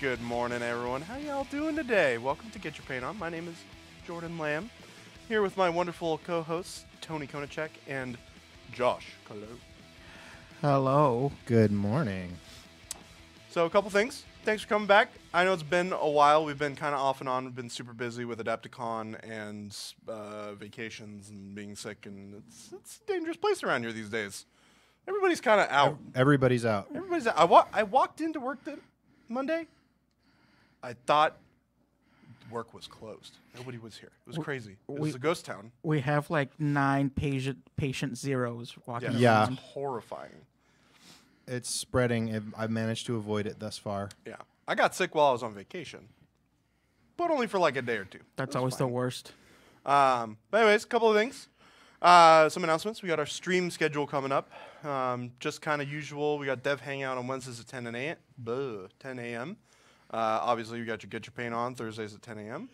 Good morning, everyone. How y'all doing today? Welcome to Get Your Paint On. My name is Jordan Lamb, here with my wonderful co-hosts Tony Konachek and Josh. Hello. Hello. Good morning. So, a couple things. Thanks for coming back. I know it's been a while. We've been kind of off and on. We've been super busy with Adepticon and uh, vacations and being sick, and it's it's a dangerous place around here these days. Everybody's kind of out. Everybody's out. Everybody's out. I, wa- I walked into work Monday. I thought work was closed. Nobody was here. It was crazy. It was a ghost town. We have like nine patient patient zeros walking Yeah. Yeah. around. It's horrifying. It's spreading. I've managed to avoid it thus far. Yeah. I got sick while I was on vacation, but only for like a day or two. That's It was always the worst. Um, but anyways, a couple of things. Uh, some announcements. We got our stream schedule coming up. Um, just kind of usual. We got Dev Hangout on Wednesdays at 10 and 8, Buh, 10 a.m. Uh, obviously, you got your Get Your Paint on Thursdays at 10 a.m.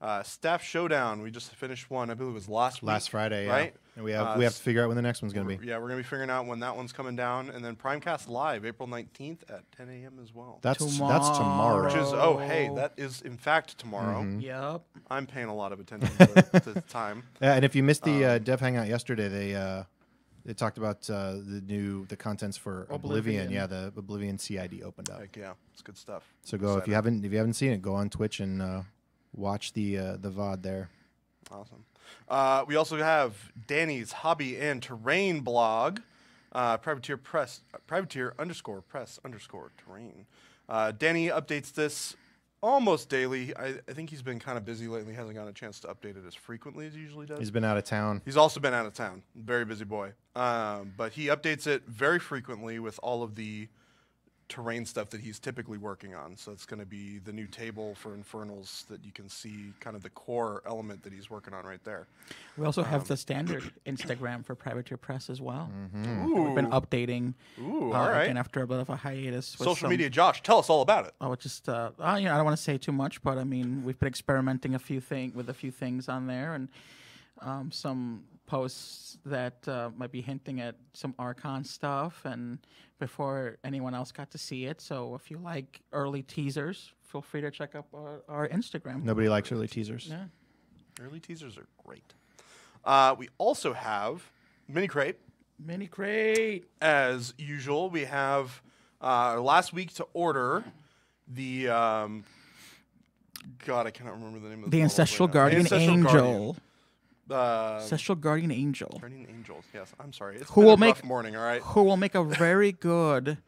Uh, Staff Showdown. We just finished one. I believe it was last week. Last Friday, yeah. right? And we have Uh, we have to figure out when the next one's going to be. Yeah, we're gonna be figuring out when that one's coming down, and then Primecast Live April 19th at 10 a.m. as well. That's that's tomorrow. Which is oh hey, that is in fact tomorrow. Mm-hmm. Yep. I'm paying a lot of attention to, to the time. Yeah, and if you missed the uh, Um, Dev Hangout yesterday, they they talked about uh, the new the contents for Oblivion. Oblivion. Yeah, the Oblivion CID opened up. Heck yeah, it's good stuff. So go if you haven't if you haven't seen it, go on Twitch and uh, watch the uh, the VOD there. Awesome. Uh, we also have Danny's hobby and terrain blog, uh, privateer press, privateer underscore press underscore terrain. Uh, Danny updates this almost daily. I, I think he's been kind of busy lately. Hasn't gotten a chance to update it as frequently as he usually does. He's been out of town. He's also been out of town. Very busy boy. Um, but he updates it very frequently with all of the terrain stuff that he's typically working on. So it's going to be the new table for Infernals that you can see kind of the core element that he's working on right there. We also Um, have the standard Instagram for Privateer Press as well. Ooh. We've been updating. Ooh, uh, all right. Again, after a bit of a hiatus. with Social some- media, Josh, tell us all about it. Oh, just uh, uh, you know, I don't want to say too much, but I mean, we've been experimenting a few thing with a few things on there, and um, some posts that uh, might be hinting at some Archon stuff, and before anyone else got to see it. So if you like early teasers, feel free to check up our, our Instagram. Nobody likes early teasers. Yeah. Early teasers are great. Uh, we also have Mini Crate. Mini crate. as usual, we have uh, last week to order the. Um, God, I cannot remember the name of The models ancestral right now. The guardian Ancestral angel. Guardian. Uh, Ancestral guardian angel. guardian angels. Yes, I'm sorry. It's Who will make- morning. All right. Who will make a very good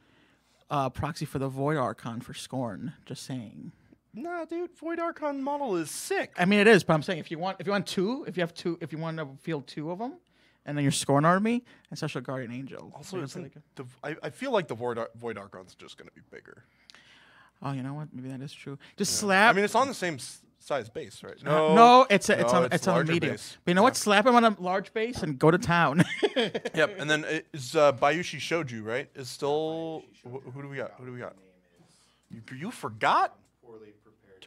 uh, proxy for the Void Archon for Scorn? Just saying. Nah, dude, Void Archon model is sick. I mean, it is, but I'm saying if you want, if you want two, if you have two, if you want to field two of them, and then your Scorn army, and Ancestral Guardian Angel. Also, it's isn't the, I, I feel like the Void, Ar- Void Archon's just going to be bigger. Oh, you know what? Maybe that is true. Just I slap. I mean, it's on the same size base, right? uh, no, it's a, it's no, on it's it's on a medium. base. But you know what? Slap him on a large base and go to town. Yep, and then it is uh, Bayushi Shoju, right? Is still wh- who do we got? Who do we got? You, you forgot?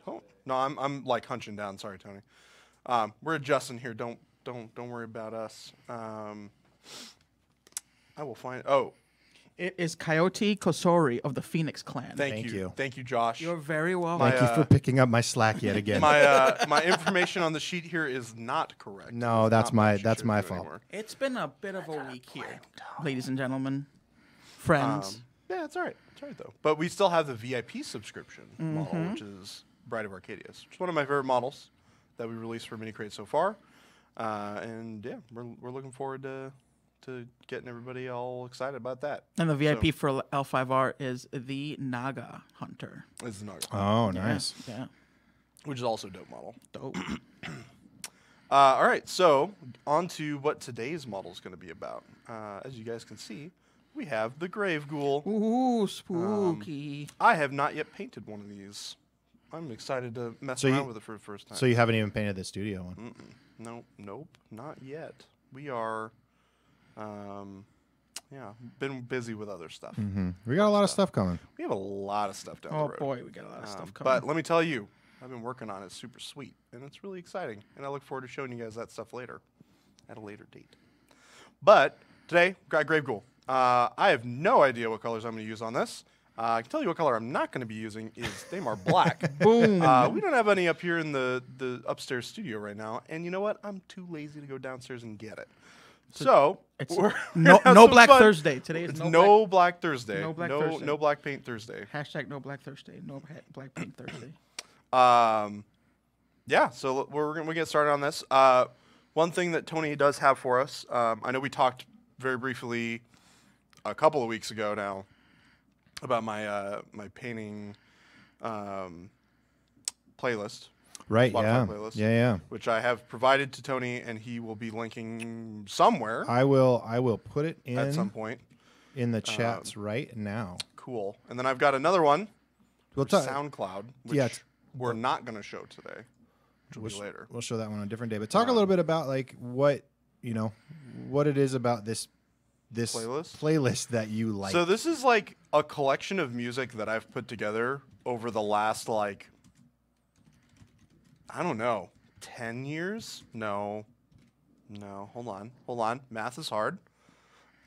Don't. No, I'm I'm like hunching down. Sorry, Tony. Um, we're adjusting here. Don't don't don't worry about us. Um, I will find. Oh, it is Coyote Kosori of the Phoenix Clan. thank, Thank you. you. thank you, Josh. You're very welcome. My, Thank you uh, for picking up my slack yet again. my uh, my information on the sheet here is not correct. No, It's that's my- that's my fault. anymore. It's been a bit of a week here, ladies and gentlemen, friends. Um, yeah, it's all right. It's all right though. But we still have the VIP subscription model, Mm-hmm. which is Bride of Arcadius, which is one of my favorite models that we released for Mini Crate so far. Uh, and yeah, we're, we're looking forward to to getting everybody all excited about that. and the VIP so- for L5R is the Naga Hunter. Is the Naga, oh, nice. Yeah. which is also a dope model. Dope. Uh, all right, so on to what today's model is going to be about. Uh, as you guys can see, we have the Grave Ghoul. Ooh, spooky. I have not yet painted one of these. I'm excited to mess So around you- with it for the first time. So you haven't even painted the studio one. Mm-mm. Nope, nope, not yet. We are, um, yeah, been busy with other stuff. hmm We got a lot of stuff coming. We have a lot of stuff down oh the road. boy, we got a lot of Um, stuff coming. but let me tell you, I've been working on it. It's super sweet, and it's really exciting. And I look forward to showing you guys that stuff later, at a later date. But today, got Grave Ghoul. Uh, I have no idea what colors I'm going to use on this. Uh, I can tell you what color I'm not going to be using is Thamar Black. Boom. Uh, we don't have any up here in the, the upstairs studio right now, and you know what? I'm too lazy to go downstairs and get it. So, It's we're no no Black fun. Thursday. Today is It's no, no, Black, Thursday. no Black no, Thursday. no Black Paint Thursday. Hashtag no Black Thursday. No Black Paint Thursday. Um, yeah, so we're going to get started on this. Uh, one thing that Tony does have for us, um, I know we talked very briefly a couple of weeks ago now about my uh, my painting um, playlist, Right. Spotify Yeah. playlist. Yeah. Yeah. which I have provided to Tony, and he will be linking somewhere I will. I will put it in at some point. in the chats right now. Cool. And then I've got another one, We'll talk. SoundCloud, which Yeah, we're not going to show today, which will We'll, be sh- later. we'll show that one on a different day. But talk a Um, little bit about like what you know, what it is about this this Playlist? playlist that you like. So this is like a collection of music that I've put together over the last like I don't know, 10 years? No. No, hold on. Hold on. Math is hard.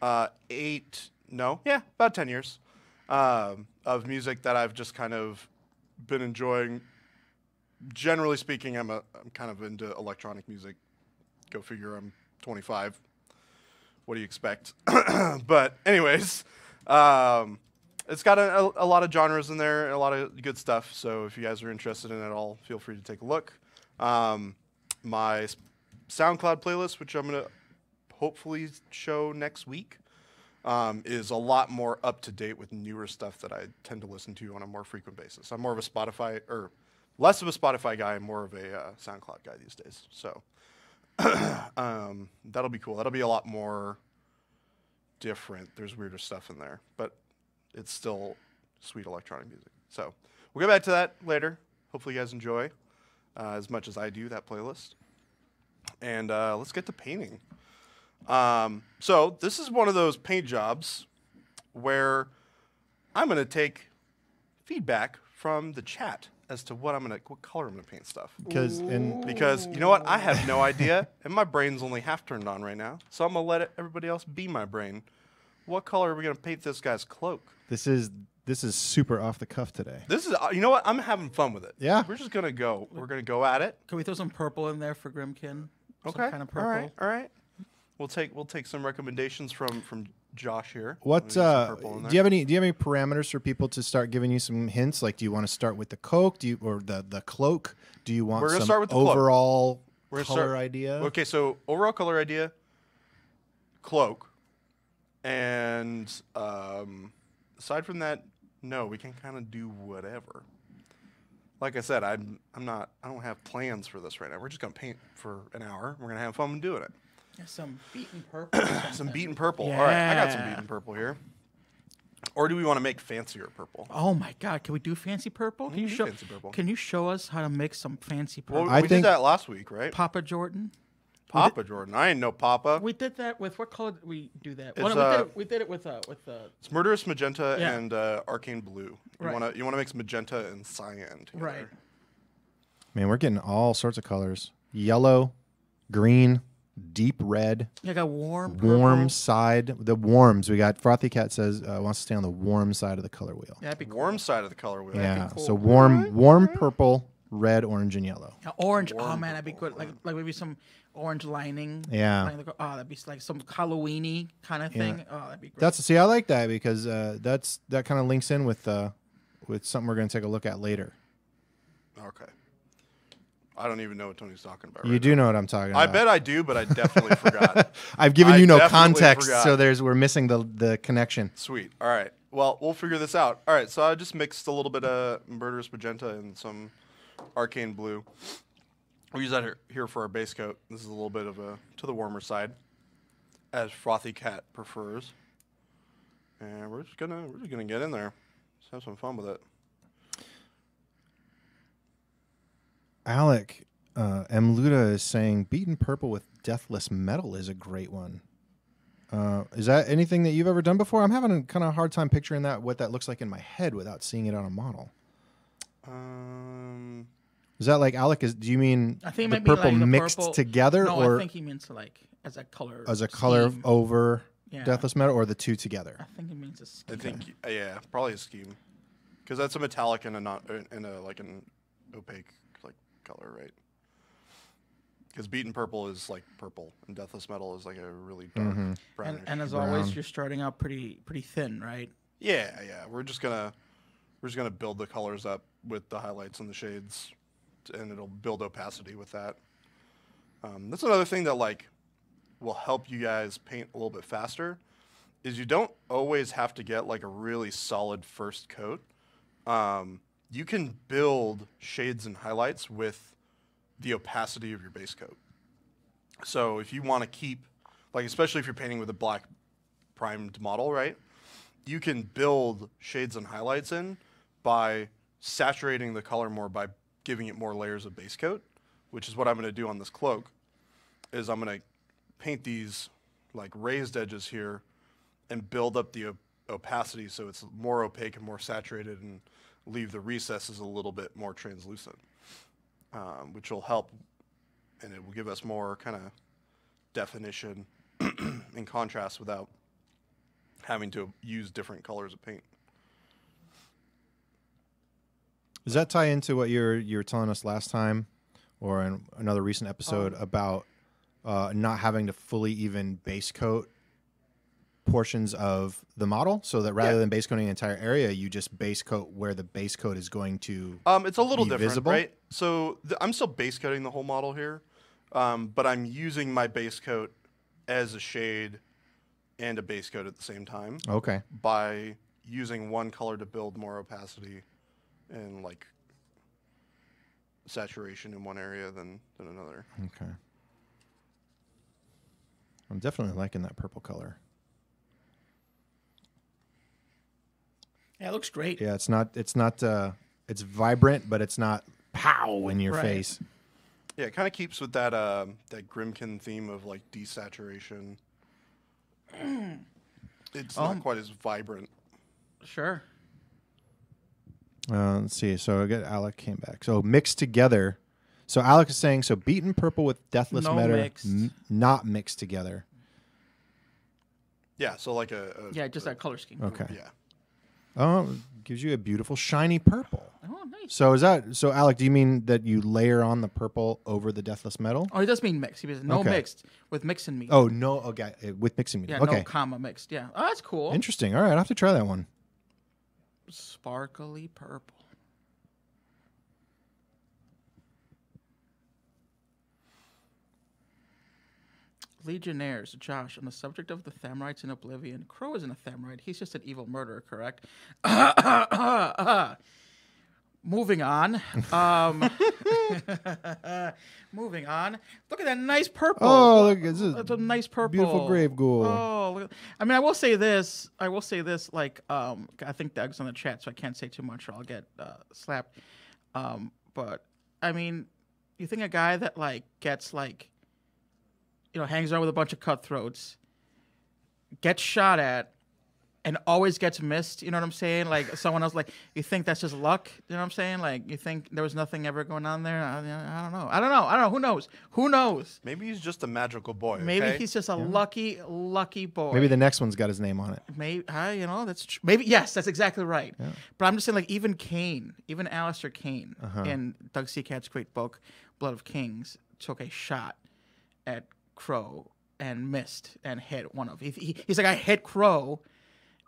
Uh 8 no, yeah, about 10 years. Um, of music that I've just kind of been enjoying. Generally speaking, I'm a I'm kind of into electronic music. Go figure I'm 25 what do you expect? but anyways, um, it's got a, a, lot of genres in there a lot of good stuff. So if you guys are interested in it all, feel free to take a look. Um, my SoundCloud playlist, which I'm gonna hopefully show next week, um, is a lot more up to date with newer stuff that I tend to listen to on a more frequent basis. I'm more of a Spotify or less of a Spotify guy, and more of a uh, SoundCloud guy these days. So um, that'll be cool. That'll be a lot more different. There's weirder stuff in there, but it's still sweet electronic music. So we'll get back to that later. Hopefully, you guys enjoy uh, as much as I do that playlist. And uh, let's get to painting. Um, so this is one of those paint jobs where I'm going to take feedback from the chat as to what I'm going to, what color I'm going to paint stuff because and because you know what I have no idea and my brain's only half turned on right now so I'm gonna let it, everybody else be my brain what color are we gonna paint this guy's cloak this is this is super off the cuff today. this is uh, you know what I'm having fun with it Yeah. we're just gonna go we're gonna go at it Can we throw some purple in there for Grimkin? okay Some kind of purple. all right all right we'll take we'll take some recommendations from from Josh here What uh, do you have any do you have any parameters for people to start giving you some hints? Like, do you want to start with the coke? Do you or the the cloak? Do you want We're gonna some start with the cloak. overall We're gonna color start- idea? Okay, so overall color idea, cloak, and um, aside from that, no, we can kind of do whatever. Like I said, I'm I'm not I don't have plans for this right now. We're just gonna paint for an hour. We're gonna have fun doing it. Yeah, some beaten purple. Some something. beaten purple. All right, I got some Yeah. beaten purple here. Or do we want to make fancier purple? Oh my God! Can we do fancy purple? Can you do show? fancy purple. Can you show us how to make some fancy Well, purple? I we think- did that last week, right? Papa Jordan. Papa Jordan. I ain't no Papa. We did that with what color did we do that? Well, no, we, uh, did it, we did it with uh with uh It's murderous magenta Yeah. and uh, arcane blue. You Right. wanna you wanna mix magenta and cyan together. right. Man, we're getting all sorts of colors: yellow, green, deep red, Yeah, I got warm. warm purple. side. The warms we got. Frothy Cat says uh, wants to stay on the warm side of the color wheel. Yeah, that'd be cool. Warm side of the color wheel. Yeah, cool. so warm, warm purple, red, orange, and yellow. Yeah, orange. oh man, that'd be purple, good. Like like maybe some orange lining. Yeah. lining the co- Oh, that'd be like some Halloweeny kind of Yeah. thing. Oh, that'd be great. That's see, I like that because uh, that's that kind of links in with uh, with something we're going to take a look at later. Okay. I don't even know what Tony's talking about. You right do know what I'm talking about. I bet I do, but I definitely forgot. I've given I you no context, forgot. so there's we're missing the the connection. Sweet. All right. Well, we'll figure this out. All right. So I just mixed a little bit of murderous magenta and some arcane blue. We'll use that here, here for our base coat. This is a little bit of a to the warmer side, as Frothy Cat prefers. And we're just gonna we're just gonna get in there. Just have some fun with it. Alec uh, M. Luda is saying beaten purple with deathless metal is a great one. Uh, is that anything that you've ever done before? I'm having a kind of hard time picturing that what that looks like in my head without seeing it on a model. Um, Is that like Alec? Is do you mean I think the it might be purple like the mixed purple- together, no, or I think he means like as a color. as a color scheme. over Yeah. deathless metal, or the two together? I think it means a I scheme. I think uh, yeah, probably a scheme. because that's a metallic and a not and a like an opaque like color, right? Because beaten purple is like purple, and deathless metal is like a really dark Mm-hmm. brownish. And, and as brown. always, you're starting out pretty pretty thin, right? yeah, yeah, we're just gonna we're just gonna build the colors up with the highlights and the shades, and it'll build opacity with that. Um, that's another thing that like will help you guys paint a little bit faster. Is you don't always have to get like a really solid first coat. Um, you can build shades and highlights with the opacity of your base coat. So if you want to keep, like, especially if you're painting with a black primed model, right? You can build shades and highlights in by saturating the color more by giving it more layers of base coat, which is what I'm going to do on this cloak. Is I'm going to paint these like raised edges here and build up the op- opacity so it's more opaque and more saturated and leave the recesses a little bit more translucent, um, which will help and it will give us more kind of definition and contrast without having to use different colors of paint. Does that tie into what you were you were telling us last time, or in another recent episode about uh, not having to fully even base coat portions of the model, so that rather Yeah. than base coating the entire area, you just base coat where the base coat is going to. Um, it's a little different, visible? right? So th- I'm still base coating the whole model here, um, but I'm using my base coat as a shade and a base coat at the same time Okay. by using one color to build more opacity and like saturation in one area than than another. Okay. I'm definitely liking that purple color. Yeah, it looks great. Yeah, it's not. It's not. Uh, it's vibrant, but it's not pow in your Right. face. Yeah, it kind of keeps with that um that Grimkin theme of like desaturation. it's Um, not quite as vibrant. Sure. Uh, let's see. So I get Alec came back. So mixed together. So Alec is saying so beaten purple with deathless No matter, mixed. m- not mixed together. Yeah, so like a, a Yeah, just that color scheme. Okay. yeah. Oh, gives you a beautiful shiny purple. Oh, nice. So is that so? Alec, do you mean that you layer on the purple over the deathless metal? Oh, he does mean mixed. He means no Okay. mixed with mixing meat. Oh no. Okay, with mixing media. yeah, okay. no comma mixed. Yeah. Oh, that's cool. Interesting. All right, I'll have to try that one. Sparkly purple. Legionnaires, Josh, on the subject of the Thamrites in Oblivion. Crow isn't a Thamrite. He's just an evil murderer, correct? Moving on. Um, moving on. Look at that nice purple. Oh, look, this is That's a nice purple. beautiful grave ghoul. Oh, look at- I mean, I will say this. I will say this. Like, um, I think Doug's on the chat, so I can't say too much, or I'll get uh, slapped. Um, but I mean, you think a guy that like gets like, you know, hangs around with a bunch of cutthroats, gets shot at, and always gets missed. You know what I'm saying? Like someone else, like you think that's just luck. You know what I'm saying? Like you think there was nothing ever going on there. I, I don't know. I don't know. I don't know. Who knows? Who knows? Maybe he's just a magical boy. Maybe okay? he's just a lucky, lucky boy. Maybe the next one's got his name on it. Maybe, uh, you know, that's tr- maybe yes, that's exactly right. But I'm just saying, like even Caine, even Allister Caine Uh-huh. in Doug Seacat's great book, Blood of Kings, took a shot at Crow and missed and hit one of. He, he, he's like, I hit Crow,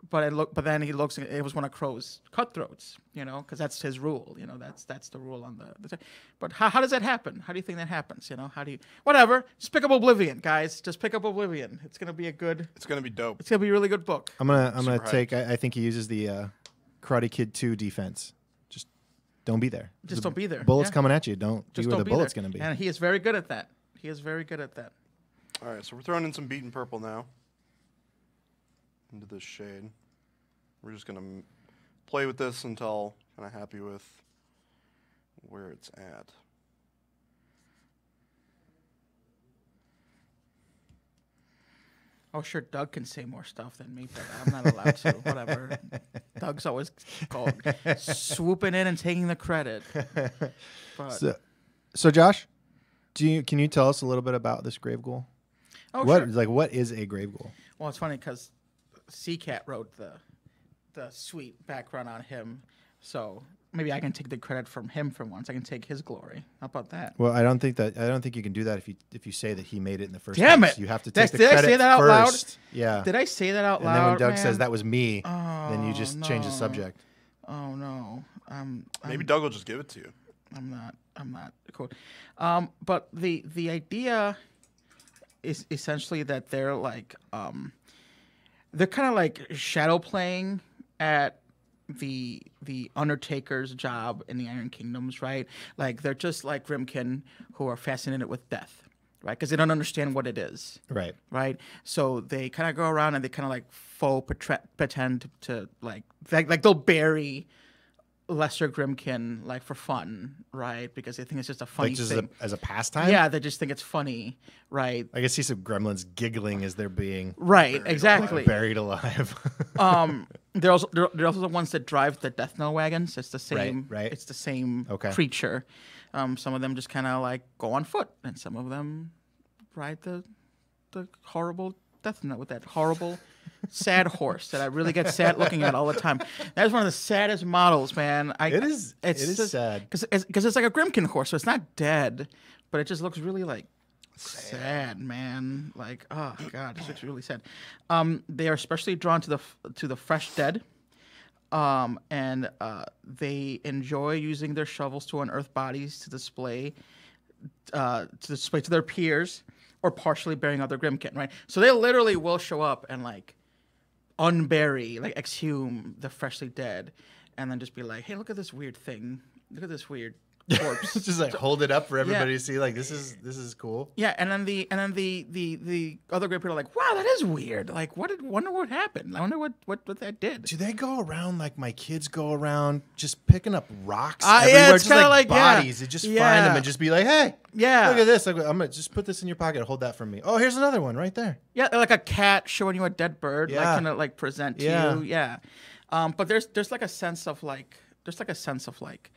but it look, but then he looks. It was one of Crow's cutthroats, you know, because that's his rule. You know, that's that's the rule on the. the but how, how does that happen? How do you think that happens? You know, how do you? Whatever. Just pick up Oblivion, guys. Just pick up Oblivion. It's gonna be a good. it's gonna be dope. It's gonna be a really good book. I'm gonna I'm gonna hyped. take. I, I think he uses the uh, Karate Kid Two defense. Just don't be there. Just The don't be there. Bullets Yeah. coming at you. Don't Just be where don't the be bullet's there. gonna be. And he is very good at that. He is very good at that. All right, so we're throwing in some beaten purple now into this shade. We're just gonna play with this until kind of happy with where it's at. Oh, sure, Doug can say more stuff than me, but I'm not allowed to. Whatever. Doug's always called swooping in and taking the credit. But So, so Josh, do you can you tell us a little bit about this grave ghoul? oh, what sure. like what is a grave ghoul? Well, it's funny because Cat wrote the the sweet background on him. So maybe I can take the credit from him for once. I can take his glory. How about that? Well, I don't think that I don't think you can do that if you if you say that he made it in the first Damn place. it! You have to Did I- take the did I say that out loud? Yeah. Did I say that out loud? and loud? then when Doug says that was me, then you just change the subject. Oh no. Um, Maybe I'm, Doug will just give it to you. I'm not. I'm not cool. Um, but the the idea is essentially that they're like um, they're kind of like shadow playing at the the Undertaker's job in the Iron Kingdoms, right? Like they're just like Grimkin, who are fascinated with death, right? Because they don't understand what it is Right. right? So they kind of go around and they kind of like faux pretend to like, like like they'll bury lesser Grimkin like for fun, right? Because they think it's just a funny Like just as a, thing. as a pastime. yeah, they just think it's funny, right? I can see some gremlins giggling as they're being Right, exactly. buried alive. um, they're also they're, they're also the ones that drive the Death Knell wagons. It's the same. right. It's the same Okay. creature. Um, some of them just kind of like go on foot, and some of them ride the the horrible Death Knell with that horrible. Sad horse that I really get sad looking at all the time. That is one of the saddest models, man. I, It is- it is sad. because it's, 'cause it's like a Grimkin horse, so it's not dead, but it just looks really like sad, man. Like, oh god, this looks really sad. Um, they are especially drawn to the to the fresh dead, um, and uh, they enjoy using their shovels to unearth bodies to display uh, to display to their peers or partially burying other Grimkin, right? So they literally will show up and like unbury, like exhume the freshly dead, and then just be like, "Hey, look at this weird thing. Look at this weird corpse." just like hold it up for everybody to see. Like this is this is cool. Yeah, and then the and then the the the other group are like, "Wow, that is weird. Like, what did wonder what happened? I wonder what what, what that did." Do they go around like my kids go around just picking up rocks Uh, yeah, everywhere? it's just like, like- yeah. bodies. They just find them and just be like, hey, Yeah. look at this. I'm gonna just put this in your pocket. Hold that from me. Oh, here's another one right there. Yeah, like a cat showing you a dead bird, like kind of like present to Yeah. you. Yeah. Um, but there's there's like a sense of like there's like a sense of like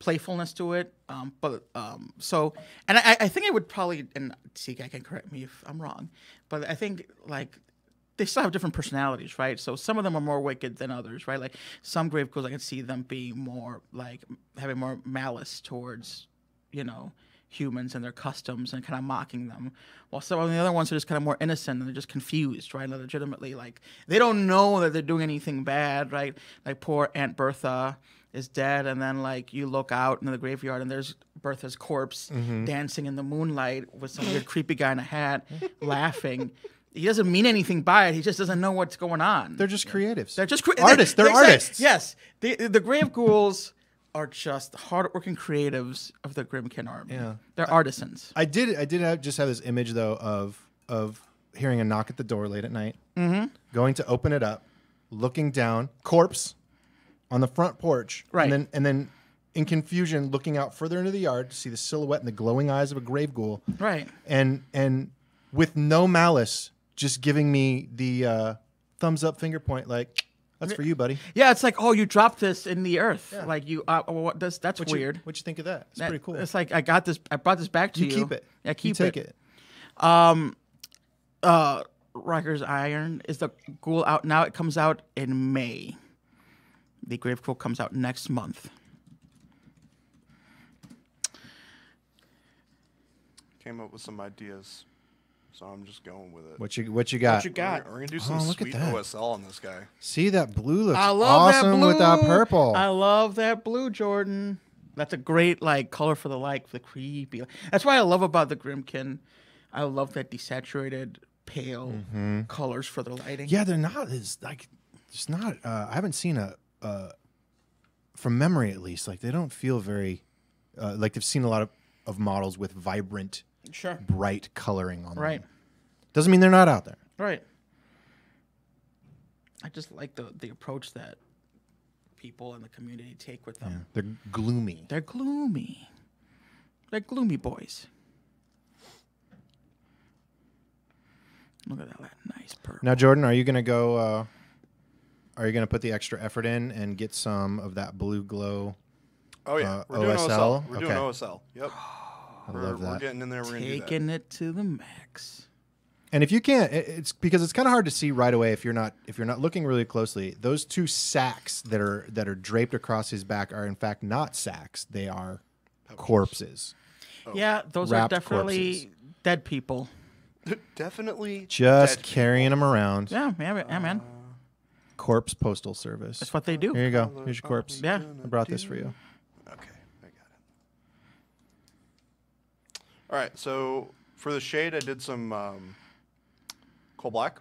playfulness to it. Um, but um, so and I, I think it would probably and see, I can correct me if I'm wrong, but I think like they still have different personalities, right? So some of them are more wicked than others, right? Like some grave ghouls, I can see them being more like having more malice towards, you know, humans and their customs and kind of mocking them. While some of the other ones are just kind of more innocent and they're just confused, right? Legitimately like they don't know that they're doing anything bad, right? Like poor Aunt Bertha is dead, and then like you look out in the graveyard and there's Bertha's corpse dancing in the moonlight with some weird creepy guy in a hat laughing. He doesn't mean anything by it. He just doesn't know what's going on. They're just creatives. They're just cre- artists. They're, exact- artists. Yes, the the grave ghouls are just hardworking creatives of the Grimkin army. Yeah. they're artisans. I did. I did have, just have this image though of of hearing a knock at the door late at night, mm-hmm. going to open it up, looking down, corpse on the front porch, Right. And then and then in confusion, looking out further into the yard to see the silhouette and the glowing eyes of a grave ghoul, Right. and and with no malice, just giving me the uh, thumbs up finger point, like that's for you, buddy. Yeah, it's like, oh, you dropped this in the earth. Like you, uh, well, what, that's that's What weird. You, what you think of that? It's That- pretty cool. It's like I got this. I brought this back to you you. keep it. Yeah, keep you take it. it. Um, uh, Riker's Iron is the ghoul out now. It comes out in May. The Grave Ghoul comes out next month. Came up with some ideas, so I'm just going with it. What you what you got? What you got? We're, we're gonna do some Oh, look at sweet that. OSL on this guy. See that blue looks I love awesome that blue with that purple. I love that blue, Jordan. That's a great like color for the like the creepy. That's what I love about the Grimkin. I love that desaturated pale colors for the lighting. Yeah, they're not. as like it's not. Uh, I haven't seen a, uh, from memory at least. Like they don't feel very. Uh, like they've seen a lot of, of models with vibrant, sure. bright coloring on Right. them. Right. Doesn't mean they're not out there. Right. I just like the the approach that people in the community take with them. They're gloomy. They're gloomy. They're gloomy boys. Look at that nice purple. Now, Jordan, are you gonna go? Uh, are you gonna put the extra effort in and get some of that blue glow? Oh yeah, Uh, we're doing OSL? OSL. We're doing OSL. Yep. I we're, love we're getting in there. We're gonna do that. Taking it to the max. And if you can't, it's because it's kind of hard to see right away if you're not if you're not looking really closely. Those two sacks that are that are draped across his back are in fact not sacks; they are corpses. Yeah, those are definitely corpses. dead people. Definitely Just dead carrying them around. Yeah, yeah, yeah, man. Corpse Postal Service. That's what they do. Here you go. Here's your corpse. Yeah. I brought this for you. Okay, I got it. All right, so for the shade, I did some um, coal black,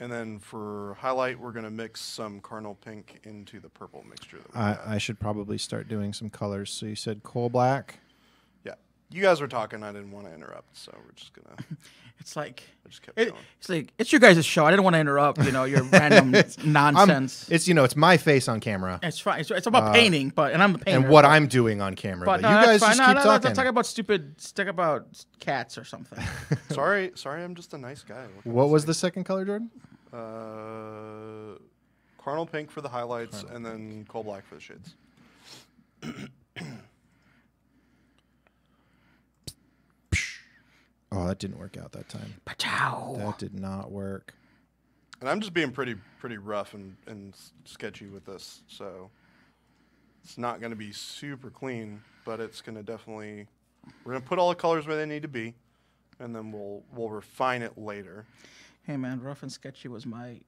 and then for highlight, we're gonna mix some carnal pink into the purple mixture. That we I, got. I should probably start doing some colors. So you said coal black. Yeah, you guys were talking. I didn't want to interrupt, so we're just gonna. It's like I just kept it, going. it's like it's your guys' show. I didn't want to interrupt. You know your random I'm- nonsense. It's you know it's my face on camera it's fine. It's, it's about painting, but and I'm the painter. and what but, I'm doing on camera. But But, no, you guys fine. just no, keep no, talking. Let's talk about stupid. Talk about cats or something. sorry, sorry, I'm just a nice guy. can what was say? the second color, Jordan? Uh, carnal pink for the highlights, and then coal black for the shades. Oh, that didn't work out that time. Pachow. That did not work. And I'm just being pretty pretty rough and, and sketchy with this, so it's not going to be super clean, but it's going to definitely we're going to put all the colors where they need to be, and then we'll we'll refine it later. Hey man, rough and sketchy was my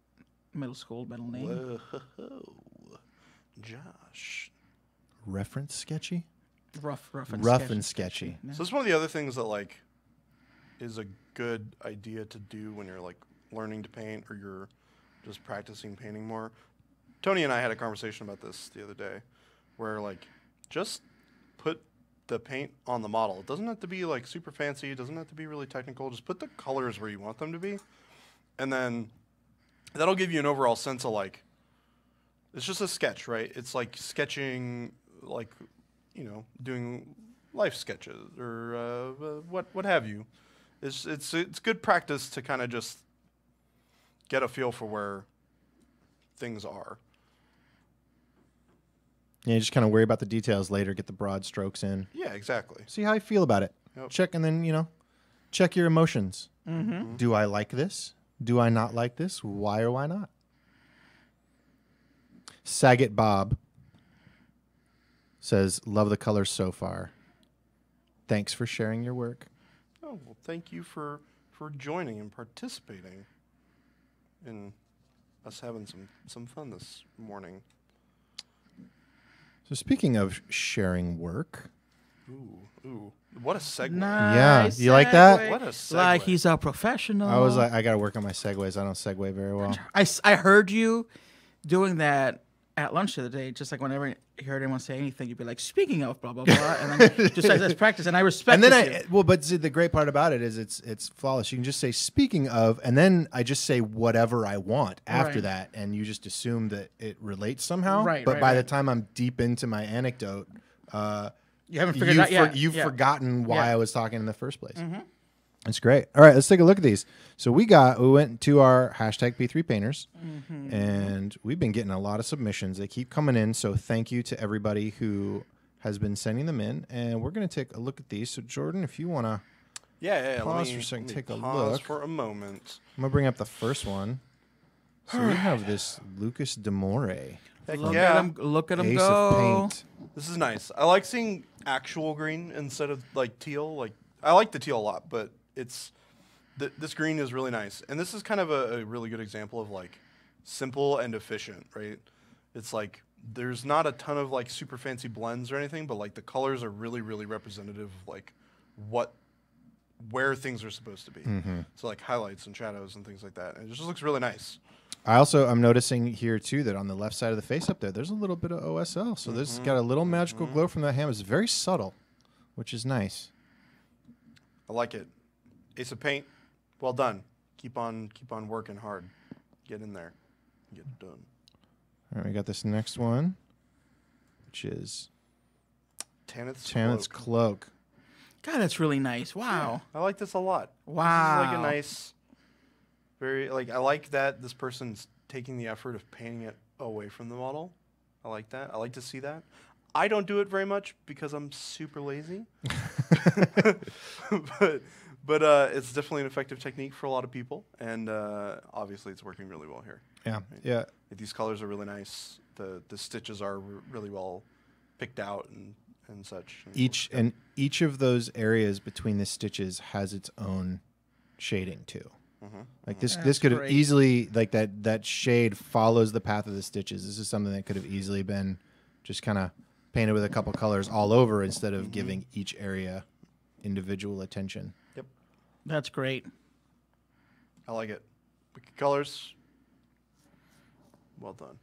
middle school middle name. Whoa, Josh. Reference sketchy. Rough, rough and Rough sketchy. and sketchy. Yeah. So this is one of the other things that like is a good idea to do when you're like learning to paint or you're just practicing painting more. Tony and I had a conversation about this the other day where like just put the paint on the model. It doesn't have to be like super fancy, it doesn't have to be really technical. Just put the colors where you want them to be. And then that'll give you an overall sense of like it's just a sketch, right? It's like sketching like you know, doing life sketches or uh, uh, what what have you. It's it's it's good practice to kind of just get a feel for where things are. Yeah, you just kind of worry about the details later. Get the broad strokes in. Yeah, exactly. See how you feel about it. Yep. Check and then you know, check your emotions. Mm-hmm. Do I like this? Do I not like this? Why or why not? Saget Bob says, "Love the colors so far. Thanks for sharing your work." Oh well, thank you for for joining and participating in us having some some fun this morning. So speaking of sharing work, Ooh, ooh, what a segue! Nice yeah. you like that? What a segue! Like he's a professional. I was like, I gotta work on my segues. I don't segue very well. I, I heard you doing that at lunch the other day. Just like whenever you heard anyone say anything, you'd be like, "Speaking of blah blah blah," and then just as, as practice. And I respect. and then you. I well, but see, the great part about it is it's it's flawless. You can just say speaking of, and then I just say whatever I want after Right. that, and you just assume that it relates somehow. Right, But right, by the time I'm deep into my anecdote, uh, you haven't figured you've, out yet. you've yeah. forgotten why Yeah. I was talking in the first place. That's great. All right, let's take a look at these. So we got we went to our hashtag P3 painters, Mm-hmm. and we've been getting a lot of submissions. They keep coming in. So thank you to everybody who has been sending them in, and we're gonna take a look at these. So Jordan, if you wanna, yeah, yeah. yeah, let Pause me- for a second, take a pause look. for a moment. I'm gonna bring up the first one. So we have this Lucas Demore, Look yeah. at him! Look at him Ace go! of Paint. This is nice. I like seeing actual green instead of like teal. Like I like the teal a lot, but it's th- this green is really nice, and this is kind of a, a really good example of like simple and efficient, right? It's like there's not a ton of like super fancy blends or anything, but like the colors are really, really representative of like what where things are supposed to be. Mm-hmm. So like highlights and shadows and things like that, and it just looks really nice. I also I'm noticing here too that on the left side of the face up there, there's a little bit of OSL. So this has got a little magical mm-hmm. glow from that ham. It's very subtle, which is nice. I like it. Ace of Paint, well done. Keep on keep on working hard. Get in there. Get it done. All right, we got this next one, which is Tanith's Tanith's Cloak. cloak. God, that's really nice. Wow. I like this a lot. Wow. This is like a nice very like I like that this person's taking the effort of painting it away from the model. I like that. I like to see that. I don't do it very much because I'm super lazy. but but uh, it's definitely an effective technique for a lot of people, and uh, obviously it's working really well here. Yeah, yeah. These colors are really nice. The the stitches are r- really well picked out and and such. and- Each and each of those areas between the stitches has its own shading too. Like this, this could have easily like that. That shade follows the path of the stitches. This is something that could have easily been just kind of painted with a couple colors all over instead of giving each area individual attention. Yep, That's great. I like it. Wicked colors. Well done.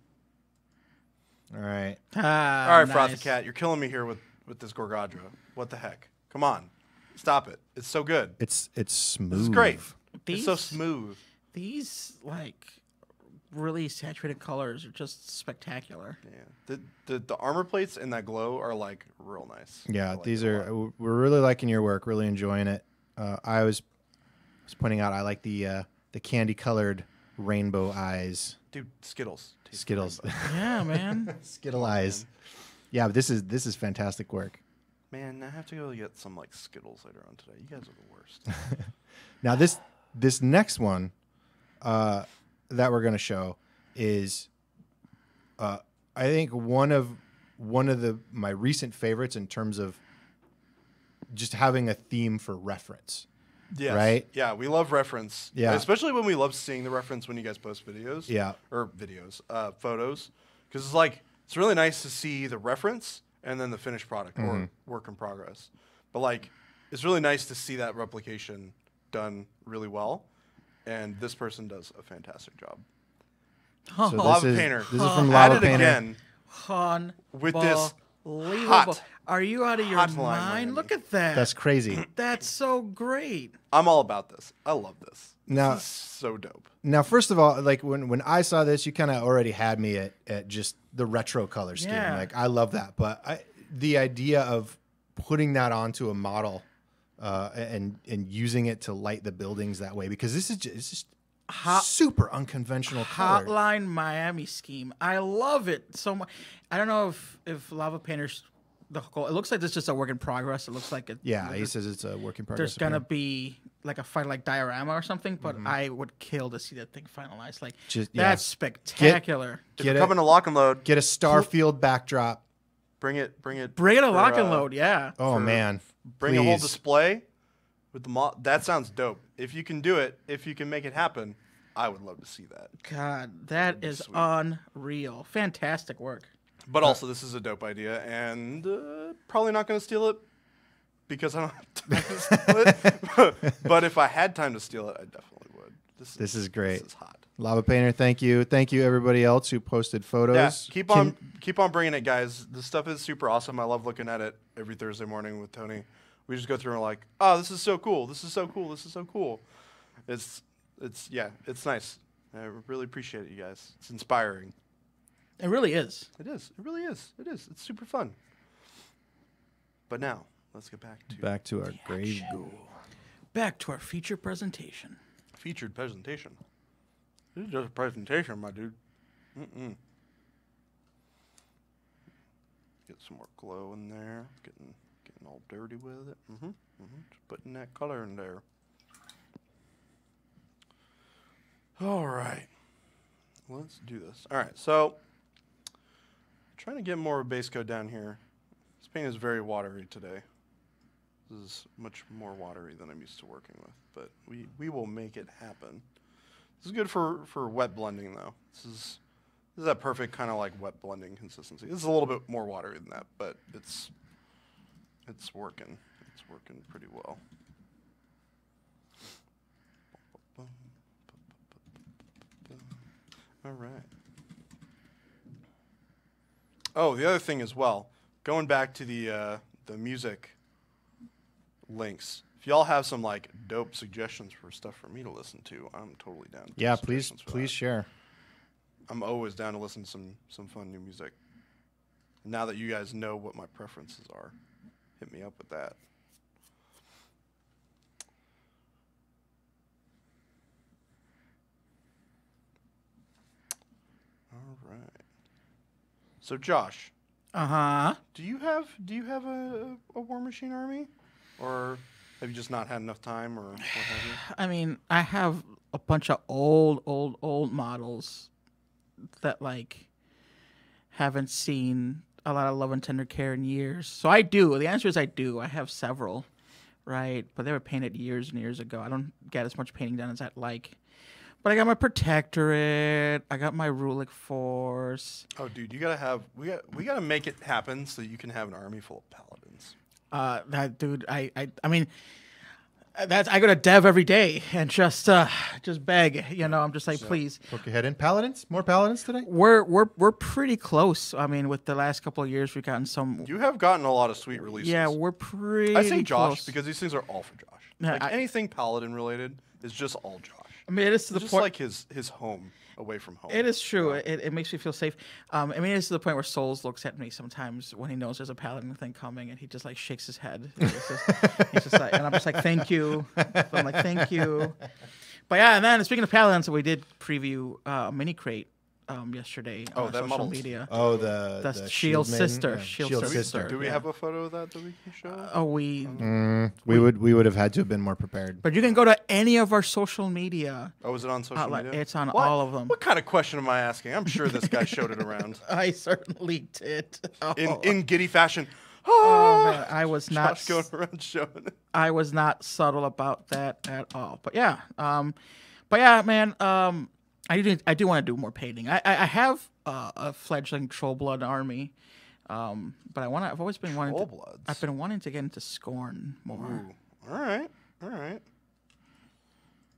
All right, Ah, All right, Frothy. Cat, you're killing me here with with this Gorghadra. What the heck? Come on, stop it. It's so good. it's it's smooth. This is great. It's so smooth. These like really saturated colors are just spectacular. Yeah. The, the the armor plates and that glow are like real nice. Yeah, like these are. We're really liking your work. Really enjoying it. Uh, I was was pointing out. I like the uh, the candy colored rainbow eyes, dude Skittles. Taste Skittles. Yeah, man. Skittle eyes. Yeah, but this is this is fantastic work. Man, I have to go get some like Skittles later on today. You guys are the worst. Now this this next one uh, that we're gonna show is, uh, I think one of one of the my recent favorites in terms of just having a theme for reference. Yes. Right? Yeah, we love reference. Yeah. Especially when we love seeing the reference when you guys post videos. Yeah. Or videos, uh, photos, because it's like it's really nice to see the reference and then the finished product Mm-hmm. or work in progress. But like, it's really nice to see that replication done really well, and this person does a fantastic job. So this Lava is, Painter. This is from At Lava it Painter. again. With this Unbelievable. hot- Are you out of your hot line, mind? Miami. Look at that. That's crazy. That's so great. I'm all about this. I love this. Now- this is so dope. Now, first of all, like when, when I saw this, you kind of already had me at, at just the retro color scheme. Yeah. Like I love that, but I, the idea of putting that onto a model uh, and and using it to light the buildings that way because this is just, it's just Hot- super unconventional color. Hotline Miami scheme. I love it so much. I don't know if if Lava Painters the whole, it looks like it's just a work in progress. It looks like it, Yeah, he says it's a work in progress. there's gonna apparently. be like a fight like diorama or something, but I would kill to see that thing finalized. Like Just- yeah. that's spectacular. If Get you're it- coming to lock and load, get a Starfield backdrop. bring it, bring it, Bring it a for, lock and uh, load, yeah. Oh for- man, Bring a whole display with the mo- that sounds dope. If you can do it, if you can make it happen, I would love to see that. God, that is sweet. unreal. Fantastic work. But also, this is a dope idea, and uh, probably not going to steal it because I don't have time to steal it. but if I had time to steal it, I definitely would. This, This is great. This is hot. Lava Painter, thank you, thank you everybody else who posted photos. Yeah, keep Can- on keep on bringing it, guys. This stuff is super awesome. I love looking at it every Thursday morning with Tony. We just go through and we're like, oh, this is so cool. This is so cool. This is so cool. It's it's yeah, it's nice. I really appreciate it, you guys. It's inspiring. It really is. It is. It really is. It is. It's super fun. But now, let's get back to Back to our grave ghoul. Back to our feature presentation. featured presentation. This is just a presentation, my dude. Mm-mm. Get some more glow in there. Getting getting all dirty with it. Mm-hmm. Mm-hmm. Just putting that color in there. All right. Let's do this. All right. So, trying to get more of a base coat down here. This paint is very watery today. This is much more watery than I'm used to working with, but we, we will make it happen. This is good for, for wet blending though. This is this is that perfect kind of like wet blending consistency. This is a little bit more watery than that, but it's it's working. It's working pretty well. All right. Oh, the other thing as well, going back to the uh, the music links. If y'all have some like dope suggestions for stuff for me to listen to, I'm totally down. to Yeah, please, please that. share. I'm always down to listen to some some fun new music. Now that you guys know what my preferences are, hit me up with that. All right. So Josh, Uh huh. do you have do you have a, a Warmachine army, or Have you just not had enough time, or what have you? I mean, I have a bunch of old, old, old models that like haven't seen a lot of love and tender care in years. So I do. The answer is I do. I have several, right? But they were painted years and years ago. I don't get as much painting done as I'd like. But I got my protectorate. I got my Rulic Force. Oh, dude, you gotta have we got we gotta make it happen so you can have an army full of paladins. Uh, that dude, I, I, I mean, that's I go to Dev every day and just, uh, just beg. You know, I'm just like, please. Poke your head in. Paladins? More paladins today? We're we're we're pretty close. I mean, with the last couple of years, we've gotten some. You have gotten a lot of sweet releases. Yeah, we're pretty. I say Josh close. because these things are all for Josh. Yeah, like I- anything paladin related is just all Josh. I mean, it is to the just point. like his his home away from home. it is true. It, it makes me feel safe. Um, I mean, it's to the point where Souls looks at me sometimes when he knows there's a paladin thing coming, and he just like shakes his head. He's just, he's just like, and I'm just like, thank you. I'm like, thank you. But yeah, and then speaking of paladins, we did preview uh, a mini crate um, yesterday Oh, on that social models. media. Oh, the, That's the Shield Maiden? sister, Yeah, Shield sister. Do we yeah. have a photo of that that we can show? Oh, we. Mm, we would we would have had to have been more prepared. But you can go to any of our social media. oh, is it on social outlet. media? It's on What? all of them. What kind of question am I asking? I'm sure this guy showed it around I certainly did. Oh, in in giddy fashion. oh, man, I was not. Josh going around showing it. I was not subtle about that at all. But yeah, um, but yeah, man, um, I do I do want to do more painting. I I, I have uh, a fledgling troll blood army, um, but I want to. I've always been wanting. To, Trollbloods? I've been wanting to get into Scorn more. Ooh. All right. All right.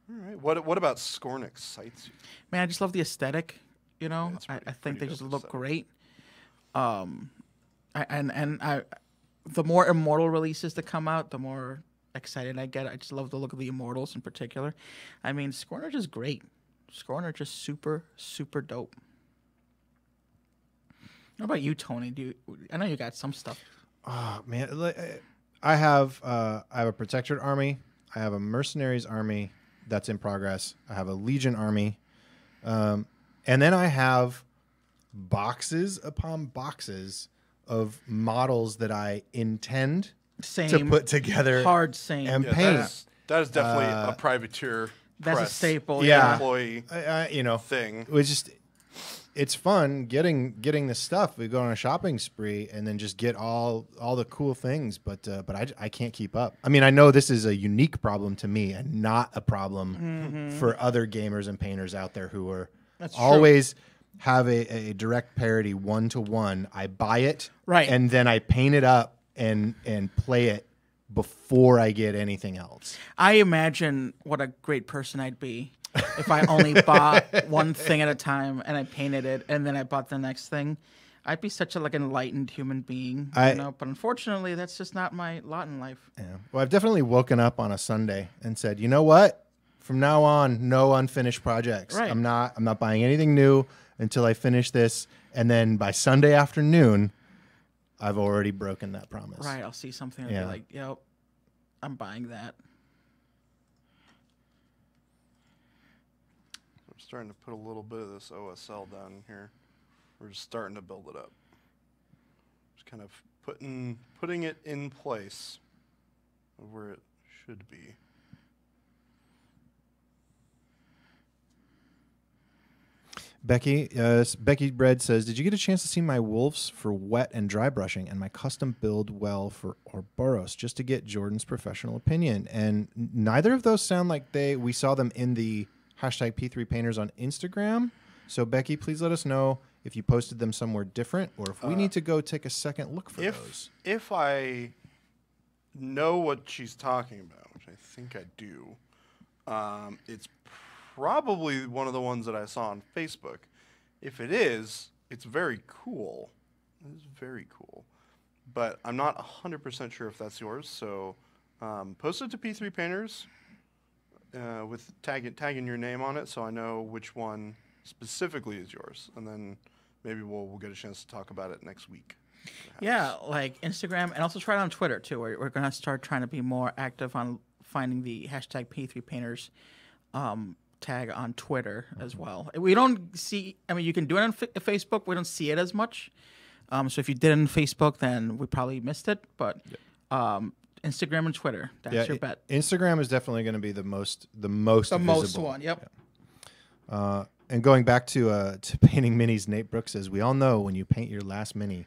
All right. What what about Scorn excites you? Man, I just love the aesthetic. You know, I, pretty- I think they just look aesthetic. great. Um, I, and and I, the more immortal releases that come out, the more excited I get. I just love the look of the immortals in particular. I mean, Scorn are just great. Scorn are just super super dope. What about you, Tony? Do you, I know you got some stuff? Oh man, uh, I have uh, I have a protectorate army. I have a mercenaries army that's in progress. I have a legion army, um, and then I have boxes upon boxes of models that I intend Same. to put together. hard same. and Yeah, paint. that is, that is definitely Uh, a privateer. That's a staple. Yeah. Employee I, I, you know, thing. it was just it's fun getting getting the stuff. We go on a shopping spree and then just get all all the cool things, but uh, but I, I can't keep up. I mean, I know this is a unique problem to me and not a problem for other gamers and painters out there who are That's true. always have a, a direct parity one to one. I buy it Right. and then I paint it up and and play it before I get anything else. I imagine what a great person I'd be if I only bought one thing at a time and I painted it and then I bought the next thing. I'd be such a like enlightened human being, I- you know. But unfortunately, that's just not my lot in life. Yeah. Well, I've definitely woken up on a Sunday and said, you know what? From now on, no unfinished projects. Right. I'm not. I'm not buying anything new until I finish this, and then by Sunday afternoon, I've already broken that promise. Right? I'll see something and Yeah. be like, "Yep, I'm buying that." I'm starting to put a little bit of this OSL down here. We're just starting to build it up. Just kind of putting putting it in place of where it should be. Becky, uh, Becky Bread says, "Did you get a chance to see my wolves for wet and dry brushing and my custom build well for Orboros, just to get Jordan's professional opinion?" And neither of those sound like they. We saw them in the hashtag P3 Painters on Instagram. So Becky, please let us know if you posted them somewhere different, or if we need to go take a second look for if those. if I know what she's talking about, which I think I do, um, it's probably one of the ones that I saw on Facebook. If it is, it's very cool. It's very cool, but I'm not hundred percent sure if that's yours. So um, post it to P3 Painters uh, with tag tagging your name on it, so I know which one specifically is yours, and then maybe we'll we'll get a chance to talk about it next week. Yeah, like Instagram, and also try it on Twitter too. We're, we're gonna start trying to be more active on finding the hashtag P3 Painters um, tag on Twitter as well. We don't see. I mean, you can do it on Fa- Facebook. We don't see it as much. Um, so if you did it on Facebook, then we probably missed it. But um, Instagram and Twitter. That's Yeah, your bet. Instagram is definitely going to be the most the most The most one. Yep. Uh, and going back to uh, to painting minis, Nate Brooks says we all know when you paint your last mini,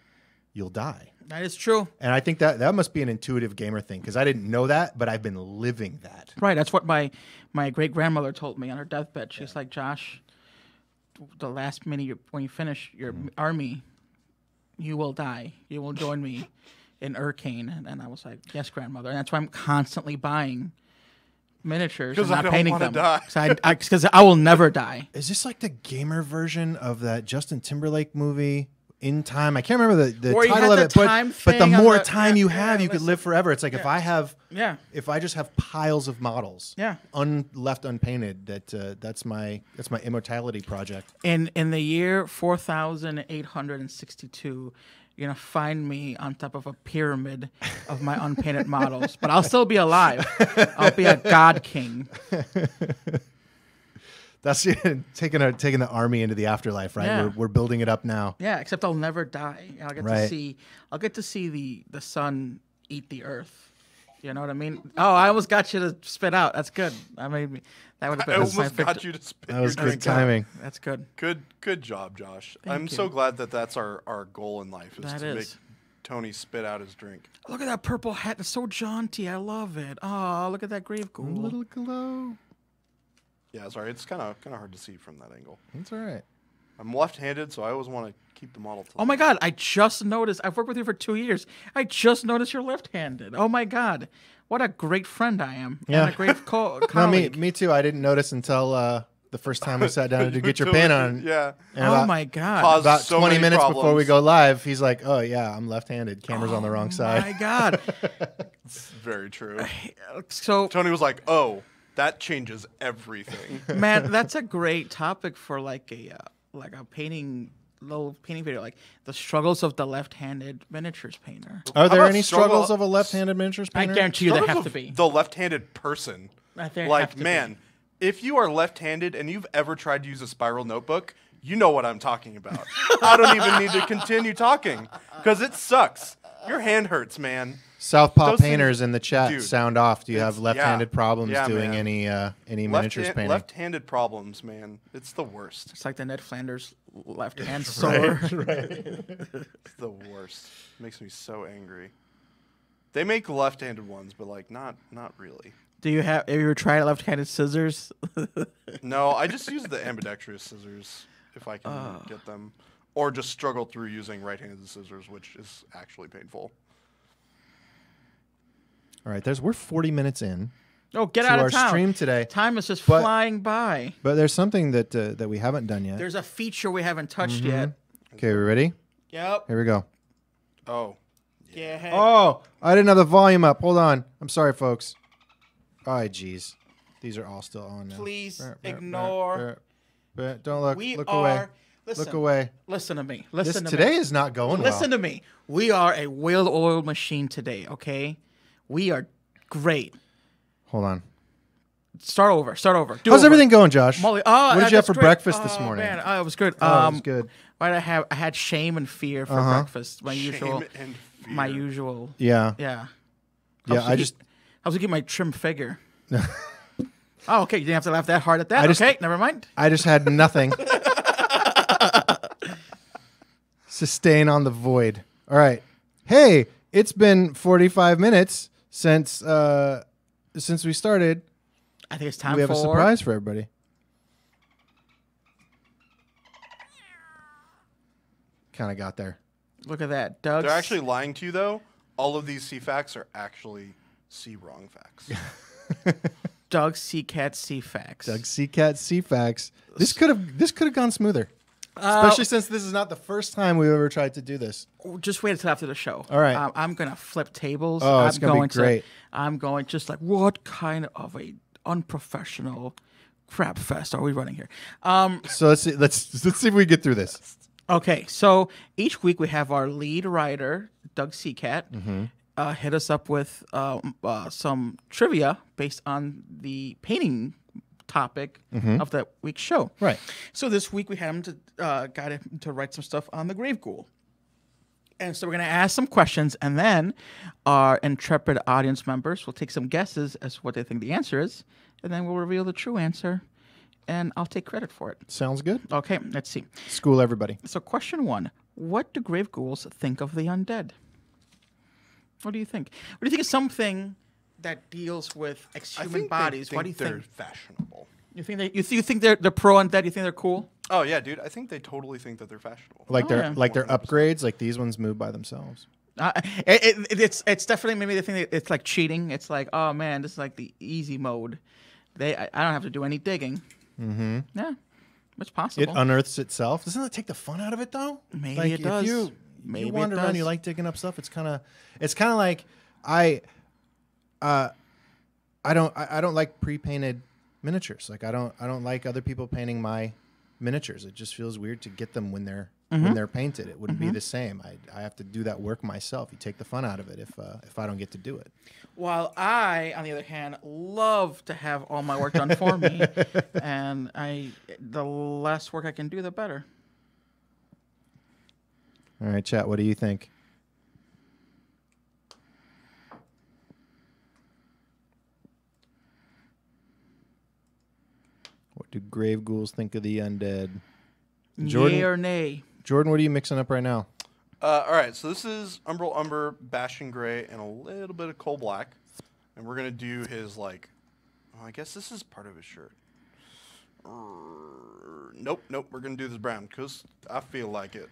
you'll die. That is true. And I think that that must be an intuitive gamer thing because I didn't know that, but I've been living that. Right. That's what my my great grandmother told me on her deathbed. She's like, Josh, the last minute you, when you finish your Mm-hmm. army, you will die. You will join me in Urcaen. And, and I was like, yes, grandmother. And that's why I'm constantly buying miniatures 'Cause and I not don't painting wanna them. die. Because I, 'cause I will never die. Is this like the gamer version of that Justin Timberlake movie? In time, I can't remember the, the title of the it, but, but the more the- time yeah, you yeah, have, you could live forever. It's like if I have, Yeah. if I just have piles of models, Yeah. un, left unpainted, that uh, that's my that's my immortality project. In in the year 4862, you're going to find me on top of a pyramid of my unpainted models, but I'll still be alive. I'll be a god king. That's taking a taking the army into the afterlife, right? Yeah. We're, we're building it up now. Yeah, except I'll never die. I'll get to see I'll get to see the the sun eat the earth. You know what I mean? Oh, I almost got you to spit out. That's good. I made me that would have been. I been almost my got victory. you to spit That was your good drink timing. That's good. Good, good job, Josh. Thank I'm you. so glad that that's our, our goal in life is That to make. Tony spit out his drink. Look at that purple hat. It's so jaunty. I love it. Oh, look at that grave A ghoul. little glow. Yeah, sorry, it's kind of kind of hard to see from that angle. That's all right. I'm left-handed, so I always want to keep the model. To Oh my god, I just noticed. I've worked with you for two years. I just noticed you're left-handed. Oh my god, what a great friend I am. Yeah. and a great co- No, me, colleague. me too. I didn't notice until uh, the first time we sat down to get your pin on. Yeah. And oh about, my god. About So 20 many minutes before we go live, he's like, "Oh yeah, I'm left-handed. Camera's on the wrong side." Oh my god. it's Very true. So Tony was like, "Oh, that changes everything." man, that's a great topic for like a uh, like a painting little painting video, like the struggles of the left-handed miniatures painter. Are there any struggle- struggles of a left-handed miniatures painter? I guarantee you there Struggles have to be. the left-handed person. There have like, to be. man, if you are left-handed and you've ever tried to use a spiral notebook, you know what I'm talking about. I don't even need to continue talking because it sucks. Your hand hurts, man. Southpaw Those things- painters in the chat Dude, sound off. Do you have left-handed yeah. problems Yeah, doing man. any uh, any Left miniatures painting? left-handed problems, man. It's the worst. It's like the Ned Flanders left hand sword. It's the worst. makes me so angry. They make left-handed ones, but like not not really. Do you have? Have you ever tried left-handed scissors? No, I just use the ambidextrous scissors if I can Ah. get them, or just struggle through using right-handed scissors, which is actually painful. All right, there's we're 40 minutes in oh, get to out our of town! stream today, Time is just But- flying by. but there's something that uh, that we haven't done yet. There's a feature we haven't touched Mm-hmm. yet. Okay, we ready? Yep. Here we go. Oh, Yeah. Oh, I didn't have the volume up. Hold on. I'm sorry, folks. All right, jeez. These are all still on now. Please Brr, brr, brr, ignore. brr, brr. Don't look. we look are. away. Listen. Look away. Listen to me. This Listen to me. today is not going Listen well. to me. We are a well-oiled machine today. Okay. We are great. Hold on. Start over. Start over. Do How's over. everything going, Josh? Molly, oh, what did uh, you have for great. breakfast this Oh, morning? Man, oh, it was good. Oh, it um, was good. Right, I have I had shame and fear for Uh-huh. breakfast. My shame usual, and fear. my usual. Yeah. Yeah. Yeah, Helps to I keep- just helps to keep my trim figure. oh, okay. You didn't have to laugh that hard at that. I just- okay, never mind. I just had nothing. Sustain on the void. All right. Hey, it's been 45 minutes since uh since we started. I think it's time we have for a surprise for everybody. Kind of got there. Look at that, Doug. They're actually lying to you, though. All of these C facts are actually C wrong facts. Doug Seacat C Facts. Doug Seacat C facts. This could have this could have gone smoother. Uh, Especially since this is not the first time we've ever tried to do this. just wait until after the show. All right. Um, I'm gonna flip tables. Oh, I'm it's gonna be great. To, I'm going just like what kind of a unprofessional crap fest are we running here? Um, So let's see let's let's see if we get through this. Okay, so each week we have our lead writer, Doug Seacat, Mm-hmm. uh, hit us up with um, uh, some trivia based on the painting topic of that week's show. Mm-hmm. Right. So this week we had him to uh, got him to write some stuff on the Grave Ghoul. And so we're going to ask some questions, and then our intrepid audience members will take some guesses as to what they think the answer is, and then we'll reveal the true answer, and I'll take credit for it. Sounds good. Okay, let's see. School everybody. So, question one What do grave ghouls think of the undead? What do you think? What do you think is something that deals with I ex-human bodies? What do you think? they're think? fashionable. You think they, you, th- you think they're, they're pro undead? You think they're cool? Oh yeah, dude. I think they totally think that they're fashionable. Like Oh, their yeah. like their 100%. upgrades, like these ones move by themselves. Uh, it, it, it's it's definitely maybe the thing that it's like cheating. It's like oh man, this is like the easy mode. They I, I don't have to do any digging. Mm-hmm. Yeah, it's possible. It possible. unearths itself. Doesn't that take the fun out of it though? Maybe like, it does. If you, Maybe you it wander around, you does. like digging up stuff. It's kind of, it's kind of like I, uh, I don't, I, I don't like pre-painted miniatures. Like I don't, I don't like other people painting my miniatures. It just feels weird to get them when they're Mm-hmm. when they're painted. It wouldn't be the same. I, I have to do that work myself. You take the fun out of it if uh, if I don't get to do it. While I, on the other hand, love to have all my work done for me, and I the less work I can do, the better. All right, chat. What do you think? What do grave ghouls think of the undead? Jordan- Yay or nay? Jordan, what are you mixing up right now? Uh, all right, so this is Umbral Umber, Bastion Gray, and a little bit of Coal Black, and we're gonna do his like. oh, I guess this is part of his shirt. Uh, nope, nope. We're gonna do this brown because I feel like it.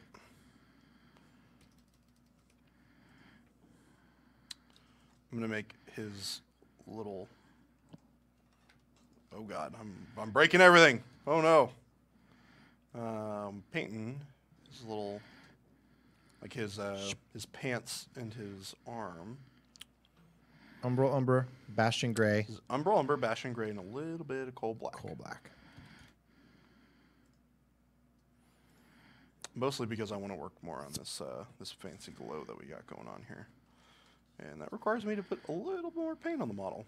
I'm gonna make his little. Oh God, I'm I'm breaking everything. Oh no. Um, painting his little, like his uh, his pants and his arm. Umbral Umber, Bastion Gray, His Umbral Umber, Bastion Gray, and a little bit of Coal Black. Coal Black. Mostly because I want to work more on this uh, this fancy glow that we got going on here, and that requires me to put a little more paint on the model.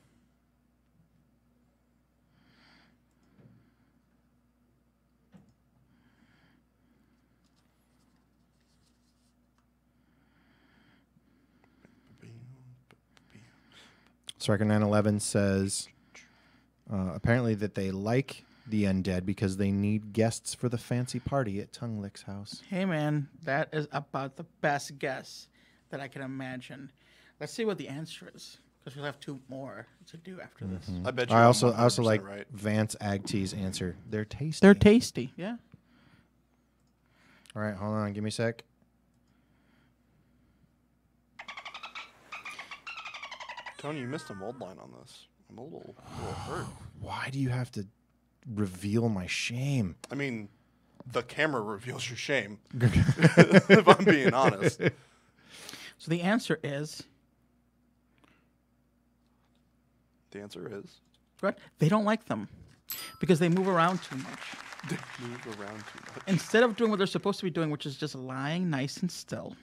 Striker 911 says uh, apparently that they like the undead because they need guests for the fancy party at Tongue Lick's house. Hey man, that is about the best guess that I can imagine. Let's see what the answer is, because we'll have two more to do after this. I bet you. I I'm also I also 100% like right. Vance Agtee's answer. They're tasty. They're tasty, yeah. All right, hold on. Give me a sec. Tony, you missed a mold line on this. I'm a little, a little hurt. Why do you have to reveal my shame? I mean, the camera reveals your shame. if I'm being honest. So the answer is The answer is what? They don't like them because they move around too much. they move around too much. Instead of doing what they're supposed to be doing, which is just lying nice and still,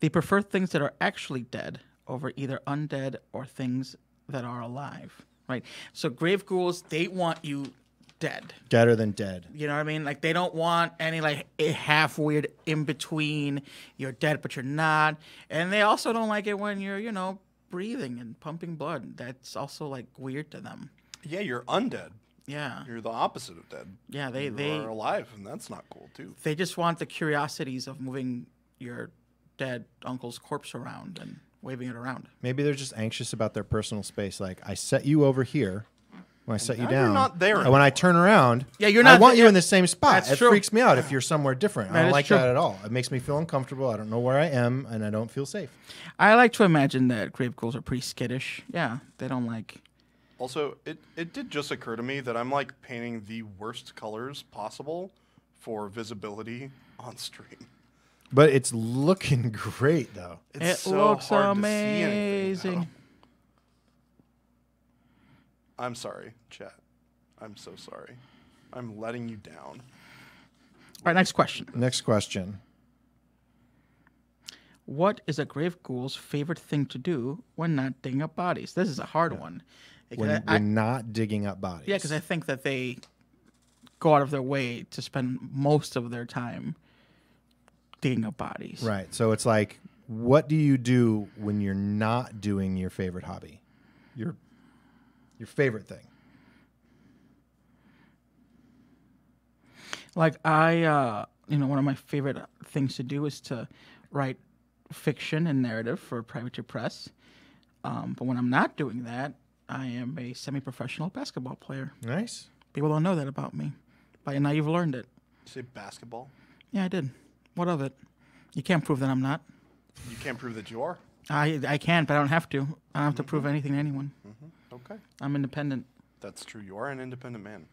they prefer things that are actually dead over either undead or things that are alive. Right? So grave ghouls, they want you dead. Deader than dead. You know what I mean? Like they don't want any like a half weird in between. You're dead, but you're not. And they also don't like it when you're, you know, breathing and pumping blood. That's also like weird to them. Yeah, you're undead. Yeah. You're the opposite of dead. Yeah, they you they are alive, and that's not cool too. they just want the curiosities of moving your dead uncle's corpse around and waving it around. Maybe they're just anxious about their personal space. Like I set you over here. When I set you now you're down, not there and when I turn around, Yeah, you're not. I want you in the same spot. That's it true. freaks me out if you're somewhere different. I That don't is like true. that at all. It makes me feel uncomfortable. I don't know where I am, and I don't feel safe. I like to imagine that grave ghouls are pretty skittish. Yeah, they don't like. Also, it, it did just occur to me that I'm like painting the worst colors possible for visibility on stream. But it's looking great, though. It's it so looks hard to see anything amazing. now. I'm sorry, chat. I'm so sorry. I'm letting you down. All right, next question. Next question. What is a grave ghoul's favorite thing to do when not digging up bodies? This is a hard one. When I- we're not digging up bodies. yeah, because I think that they go out of their way to spend most of their time digging up bodies. Right. So it's like, what do you do when you're not doing your favorite hobby? Your your favorite thing. Like I, uh, you know, one of my favorite things to do is to write fiction and narrative for Privateer Press. Um, but when I'm not doing that, I am a semi-professional basketball player. Nice. People don't know that about me, but now you've learned it. Say basketball. Yeah, I did. What of it? You can't prove that I'm not. You can't prove that you are. I I can, but I don't have to. I don't have to prove anything to anyone. Okay. I'm independent. That's true. You are an independent man.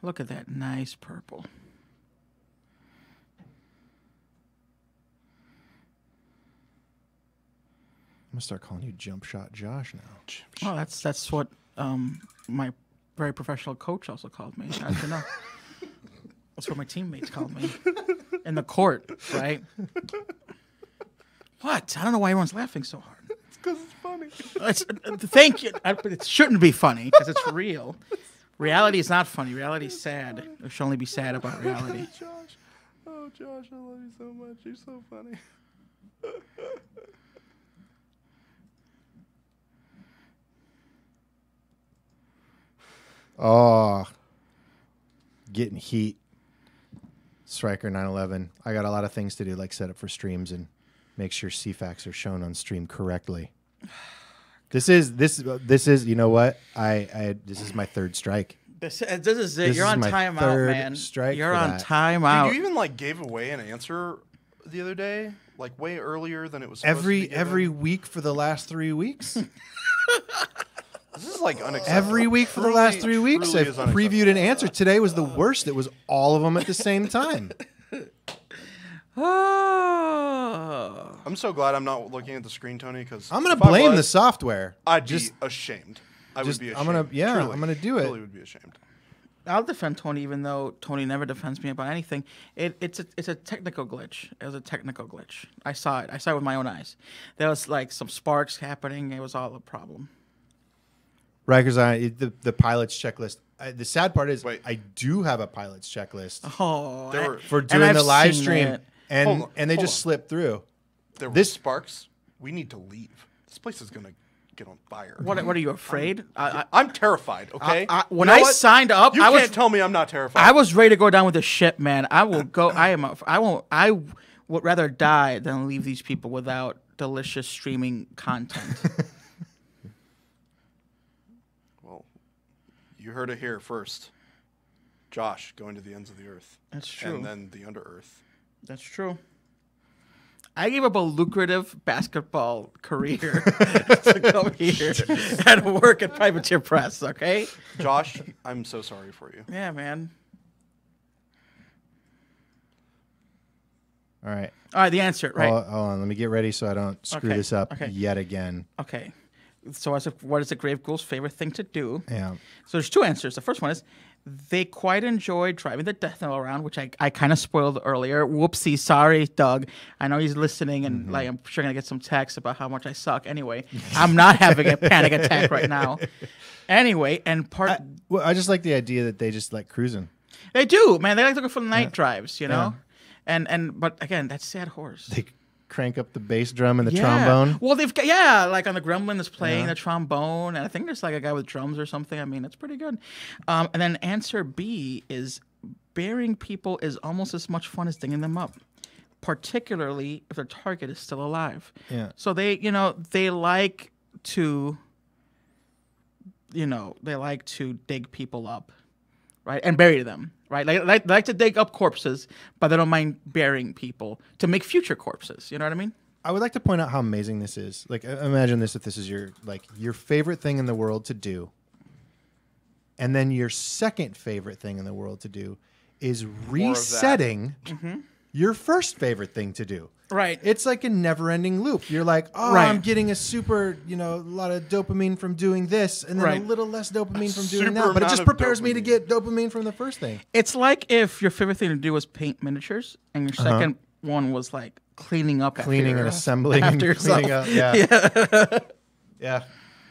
Look at that nice purple. I'm gonna start calling you Jump Shot Josh now. Oh, that's that's what um, my very professional coach also called me. I don't know. That's what my teammates called me in the court, right? What? I don't know why everyone's laughing so hard. It's because it's funny. It's, uh, thank you. I, but it shouldn't be funny because it's real. Reality is not funny. Reality is sad. It should only be sad about reality. Josh. Oh, Josh, I love you so much. You're so funny. Oh, getting heat. Striker 911. I got a lot of things to do, like set up for streams and make sure CFAX are shown on stream correctly. This is this this is you know what I I this is my third strike. This, uh, this is it. This You're is on my timeout, third man. strike You're for on that. timeout. Dude, you even like gave away an answer the other day, like way earlier than it was. supposed to be Every given. every week for the last three weeks. This is like unacceptable. every week for the last three weeks, truly I've is unacceptable. previewed an answer. Today was the worst. It was all of them at the same time. Oh. I'm so glad I'm not looking at the screen, Tony, because I'm gonna blame the software. I'd just be ashamed. I just- would be ashamed. I'm ashamed. gonna- yeah, Truly. I'm gonna do it. Truly would be ashamed. I'll defend Tony, even though Tony never defends me about anything. It, it's a it's a technical glitch. It was a technical glitch. I saw it. I saw it with my own eyes. There was like some sparks happening. It was all a problem. Rikers Island, the the pilot's checklist. I, the sad part is, Wait. I do have a pilot's checklist Oh, There I- were- for doing I've the live seen stream, it. and Hold on, and they hold just on. slipped through. There were This- sparks. We need to leave. This place is gonna get on fire. What what are you afraid? I, I, I'm terrified. Okay. I- when You know I what? signed up, you I can't was- tell me I'm not terrified. I was ready to go down with the ship, man. I will go. I am. A, I won't. I would rather die than leave these people without delicious streaming content. well, you heard it here first. Josh going to the ends of the earth. That's true. And then the under earth. That's true. I gave up a lucrative basketball career to come here and work at Privateer Press. Okay. Josh, I'm so sorry for you. Yeah, man. All right, All right, the answer, right? hold, hold on. Let me get ready so I don't screw Okay, this up okay. yet again. okay. So, as a, what is a grave ghoul's favorite thing to do? Yeah, So there's two answers. The first one is they quite enjoy driving the death knell around, which I, I kind of spoiled earlier. Whoopsie, sorry, Doug. I know he's listening, and mm-hmm. like I'm sure gonna get some texts about how much I suck. Anyway, I'm not having a panic attack right now. Anyway, and part I, well, I just like the idea that they just like cruising. they do, man. They like to go for the night drives, you know. And and but again, that's sad horse. They crank up the bass drum and the Yeah. trombone. Well, they've got yeah, like on the Gremlin is playing the trombone, and I think there's like a guy with drums or something. I mean, it's pretty good. Um, and then answer B is burying people is almost as much fun as digging them up, particularly if their target is still alive. Yeah. So they, you know, they like to, you know, they like to dig people up, right, and bury them, right? Like, like like to dig up corpses, but they don't mind burying people to make future corpses. You know what I mean? I would like to point out how amazing this is. Like, imagine this if this is your like your favorite thing in the world to do, and then your second favorite thing in the world to do is resetting Mm-hmm. your first favorite thing to do. Right. It's like a never-ending loop. You're like, oh, Right. I'm getting a super, you know, a lot of dopamine from doing this, and then Right. a little less dopamine from doing that. But it just of prepares me to get dopamine from the first thing. It's like if your favorite thing to do was paint miniatures, and your 2nd one was like cleaning up, after Cleaning and your- assembling after and yourself. cleaning up. Yeah. yeah.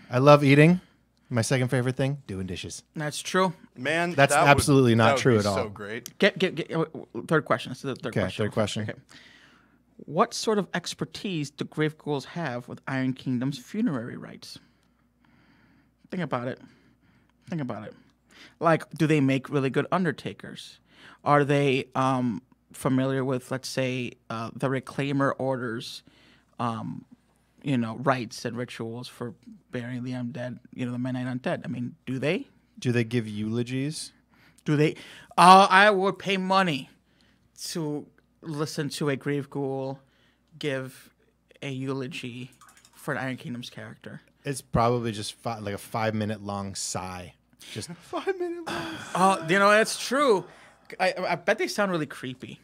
I love eating. My second favorite thing: doing dishes. That's true. Man, That's that would- absolutely not that would true be at all. So great. Get, get, get, uh, third question. This is the third Okay, question. third question. Okay. What sort of expertise do grave ghouls have with Iron Kingdom's funerary rites? Think about it. Think about it. Like, do they make really good undertakers? Are they um, familiar with, let's say, uh, the Reclaimer orders, um, you know, rites and rituals for burying the undead, you know, the midnight undead? I mean, do they? Do they give eulogies? Do they? Uh, I would pay money to listen to a grave ghoul give a eulogy for an Iron Kingdom's character. It's probably just fi- like a five minute long sigh. Just Five minutes. Oh, uh, you know that's true. I, I bet they sound really creepy.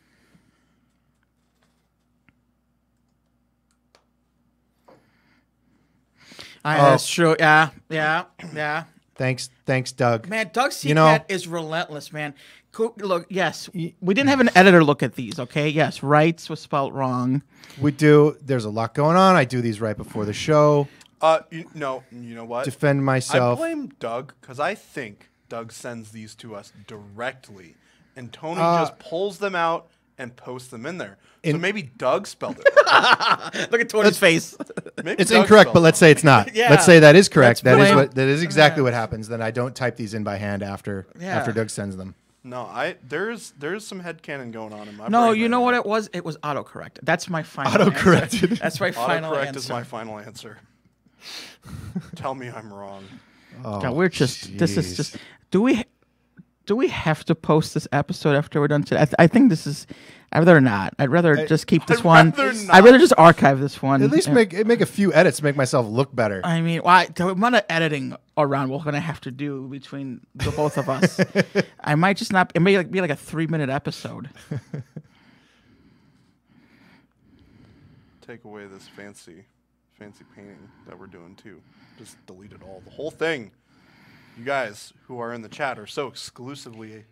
I, Oh. That's true. Yeah, yeah, yeah. thanks, thanks, Doug. Man, Doug Seacat You know- is relentless, man. Cool. Look, yes, we didn't have an editor look at these. Okay, yes, rights was spelled wrong. We do. There's a lot going on. I do these right before the show. Uh, you, no, you know what? Defend myself. I myself. blame Doug because I think Doug sends these to us directly, and Tony Uh, just pulls them out and posts them in there. so In- maybe Doug spelled it. Look at Tony's face. Maybe It's Doug incorrect, but let's say it's not. Yeah. Let's say that is correct. Let's That is blame- what that is exactly what happens. Then I don't type these in by hand after Yeah. after Doug sends them. No, I there's there's some headcanon going on in my No, brain you right know now. what it was? It was autocorrect. That's my final. Autocorrected. Answer. That's my final Autocorrect answer. is my final answer. Tell me I'm wrong. Oh, God, we're just. This is just. Do we? Do we have to post this episode after we're done today? I, th- I think this is. I'd rather not. I'd rather just keep this I'd one. rather I'd rather just archive this one. At least Yeah. make make a few edits, to make myself look better. I mean, why the amount of editing around we're gonna have to do between the both of us. I might just not. It may like, be like a three minute episode. Take away this fancy, fancy painting that we're doing too. Just delete it all, the whole thing. You guys who are in the chat are so exclusively.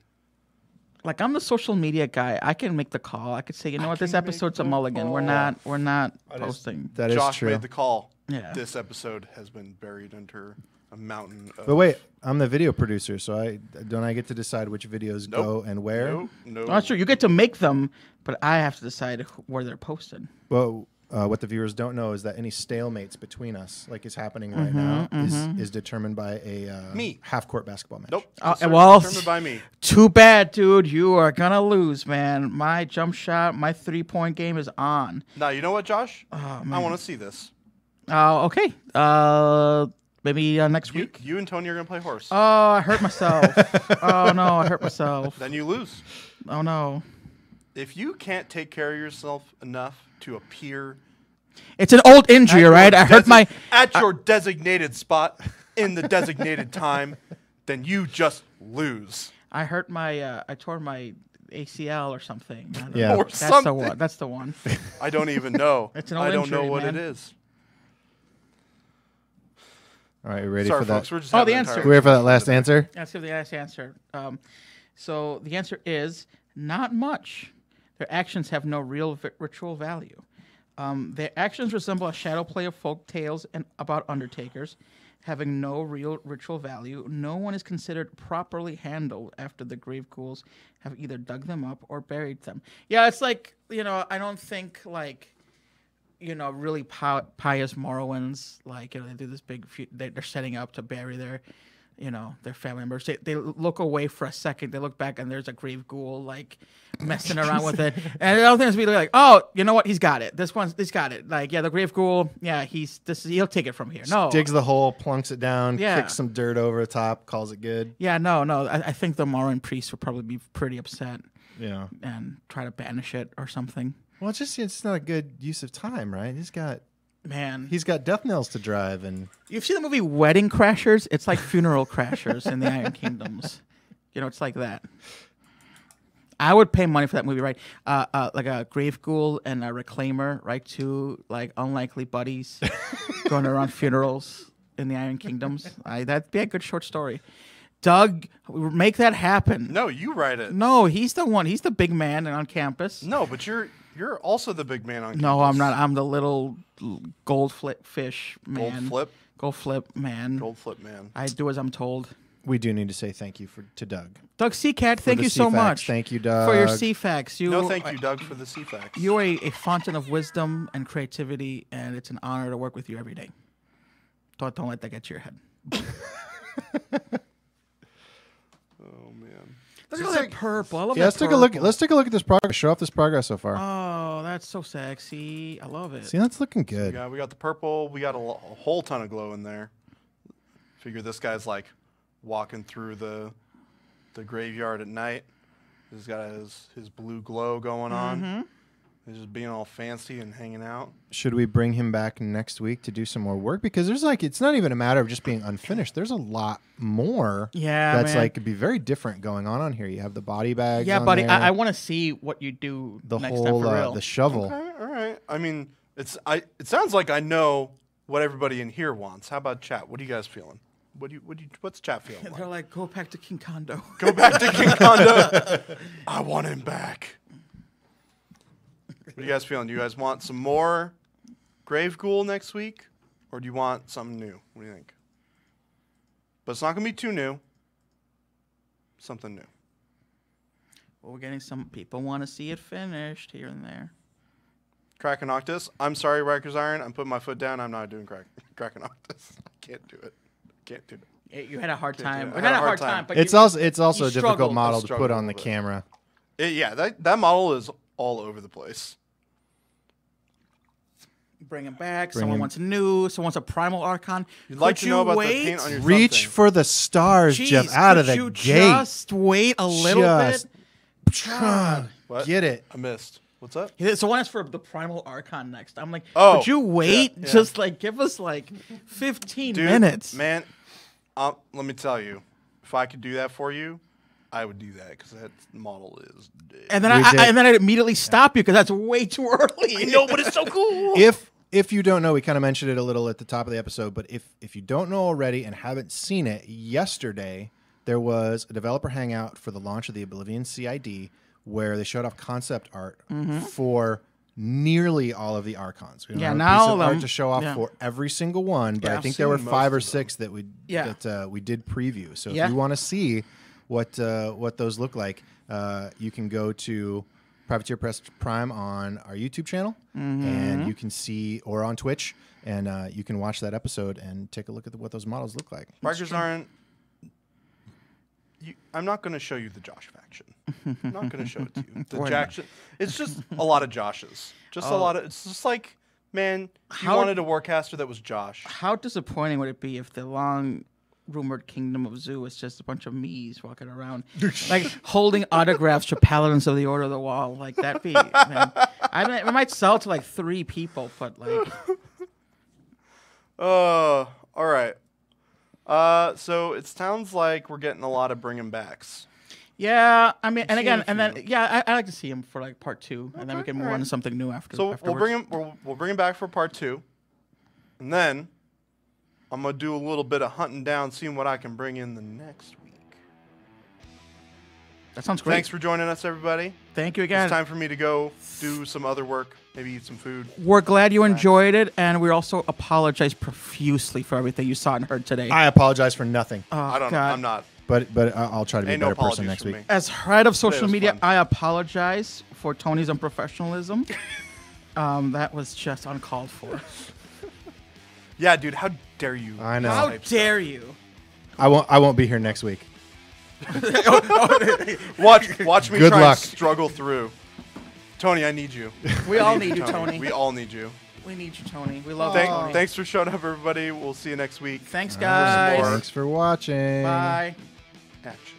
Like I'm the social media guy. I can make the call. I could say, you know what, this episode's a the mulligan. We're not. We're not just- posting. That is Josh true. made the call. Yeah. This episode has been buried under a mountain. Of But wait, I'm the video producer, so I don't I get to decide which videos Nope. go and where. No, no. Well, that's true. You get to make them, but I have to decide where they're posted. Well, uh, what the viewers don't know is that any stalemates between us, like is happening right now, is is determined by a uh, Me. half court basketball match. Nope. Uh, It's well, determined by me. Too bad, dude. You are gonna lose, man. My jump shot, my three point game is on. Now you know what, Josh? Oh, I want to see this. Uh, okay. Uh, maybe uh, next You, week. you and Tony are gonna play horse. Oh, I hurt myself. oh no, I hurt myself. then you lose. Oh no. If you can't take care of yourself enough to appear It's an old injury, right? all right? I hurt my. at your designated spot in the designated time, then you just lose. I hurt my. Uh, I tore my ACL or something. Yeah. Or That's the one. That's the one. I don't even know. It's an I don't know what man. it is. All right, you ready Sorry, for that? We're just Oh, the answer. We're ready for that last answer? Let's give the last answer. Um, so the answer is not much. Their actions have no real ritual value. Um, their actions resemble a shadow play of folk tales and about undertakers, having no real ritual value. No one is considered properly handled after the grave ghouls have either dug them up or buried them. Yeah, it's like you know. I don't think like you know, really pi- pious Morrowans, like you know, they do this big. They're setting up to bury their, you know, their family members. They, they look away for a second. They look back, and there's a grave ghoul like messing around with it. And the other thing is, be like, oh, you know what? He's got it. This one's, he's got it. Like, yeah, the grave ghoul. Yeah, he's this. He'll take it from here. No, Digs the hole, plunks it down, Yeah. kicks some dirt over the top, calls it good. yeah, no, no. I, I think the Morrowan priests would probably be pretty upset Yeah. and try to banish it or something. Well, it's just it's not a good use of time, right? He's got Man, he's got death knells to drive, and You've seen the movie Wedding Crashers? It's like funeral crashers in the Iron Kingdoms. You know, it's like that. I would pay money for that movie, right? Uh, uh, like a grave ghoul and a reclaimer, right? Two like unlikely buddies going around funerals in the Iron Kingdoms. I, that'd be a good short story. Doug, make that happen. No, you write it. No, he's the one. He's the big man on campus. No, but you're You're also the big man on. No, I'm not. I'm the little l- gold flip fish man. Gold man. flip, Gold flip man. gold flip man. I do as I'm told. We do need to say thank you for to Doug. Doug Seacat, for thank the you so much Thank you, Doug. for your CFAX. You, No, thank you, Doug, for the CFAX. You're a, a fountain of wisdom and creativity, and it's an honor to work with you every day. Don't, don't let that get to your head. man. Look at purple. I love Yeah, let's take a look. Let's take a look at this progress. Show off this progress so far. Oh, that's so sexy. I love it. See, that's looking good. Yeah, we got the purple. We got a, a whole ton of glow in there. Figure this guy's like walking through the the graveyard at night. He's got his his blue glow going on. Mm-hmm. He's just being all fancy and hanging out. Should we bring him back next week to do some more work? Because there's like, it's not even a matter of just being unfinished. There's a lot more. Yeah, that's man. like could be very different going on on here. You have the body bag. Yeah, on buddy, there, I, I want to see what you do the next whole time for uh, real. the shovel. Okay, all right. I mean, it's I. It sounds like I know what everybody in here wants. How about chat? What are you guys feeling? What do you? What do you? What's chat feeling? They're Like? like, go back to King Kondo. Go back to King Kondo. I want him back. What are you guys feeling? Do you guys want some more Grave Ghoul next week, or do you want something new? What do you think? But it's not gonna be too new. Something new. well, we're getting some people want to see it finished here and there. Kraken Octus. I'm sorry, Rikers Iron. I'm putting my foot down. I'm not doing crack, Kraken Octus. I can't do it. Can't do it. You had a hard Can't time. it. Well, I not had a a hard hard time, time. but It's you, also it's also a difficult struggled. model to put on the bit. camera. It- yeah, that that model is all over the place. Bring him back. Bring someone him- wants new. Someone wants a primal archon. You'd like Could to know you about the paint on your Reach something. for the stars, Jeez, Jeff. Out of could the you gate. Just wait a little Just- bit. God. What? Get it. I missed. What's up? Yeah, Someone asked for the primal archon next. I'm like, Oh, would you wait? yeah, yeah. Just like give us like 15 Dude, minutes. man. Um, let me tell you, if I could do that for you, I would do that because that model is. Dead. And then I, I, and then I'd immediately stop you because that's way too early. I know, but it's so cool. if if you don't know, we kind of mentioned it a little at the top of the episode, but if if you don't know already and haven't seen it, yesterday there was a developer hangout for the launch of the Oblivion CID where they showed off concept art for nearly all of the archons. We don't Yeah, have a not piece all of of art them. to show off Yeah. for every single one, but Yeah, I think there were five or six that we Yeah. that uh, we did preview. So Yeah. if you want to see what uh, what those look like, uh, you can go to Privateer Press Prime on our YouTube channel, Mm-hmm. and you can see or on Twitch, and uh, you can watch that episode and take a look at the, what those models look like. Markers aren't. You, I'm not going to show you the Josh faction. I'm not going to show it to you. The Jackson. It's just a lot of Joshes. Just a Oh. lot of. It's just like, man, you How- wanted a warcaster that was Josh. How disappointing would it be if the long rumored kingdom of Zu is just a bunch of me's walking around, like holding autographs for paladins of the Order of the Wall? Like that'd be. Man, I mean, it might sell to like three people, but like, Uh, all right. Uh, so it sounds like we're getting a lot of bringing backs. yeah. I mean, and again, and then yeah, I, I like to see him for like part two, and then we can move alright. on to something new after. So we'll bring him. We'll, we'll bring him back for part two, and then I'm gonna do a little bit of hunting down, seeing what I can bring in the next week. That sounds great. Thanks for joining us, everybody. Thank you again. It's time for me to go do some other work, maybe eat some food. We're glad you enjoyed it, and we also apologize profusely for everything you saw and heard today. I apologize for nothing, oh, I don't know. God. I'm not. but but I- I'll try to be a Ain't no better person next week. me. As head of social media, fun. I apologize for Tony's unprofessionalism. um, that was just uncalled for. Yeah, dude. How dare you? I know. How type dare you? I won't I won't be here next week. Watch, watch me Good try luck. and struggle through. Tony, I need you. We I all need you, Tony. We all need you. We need you, Tony. We love Thank, you, Tony. Thanks for showing up, everybody. We'll see you next week. Thanks, guys. Thanks for watching. Bye. Action.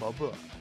Bye bye.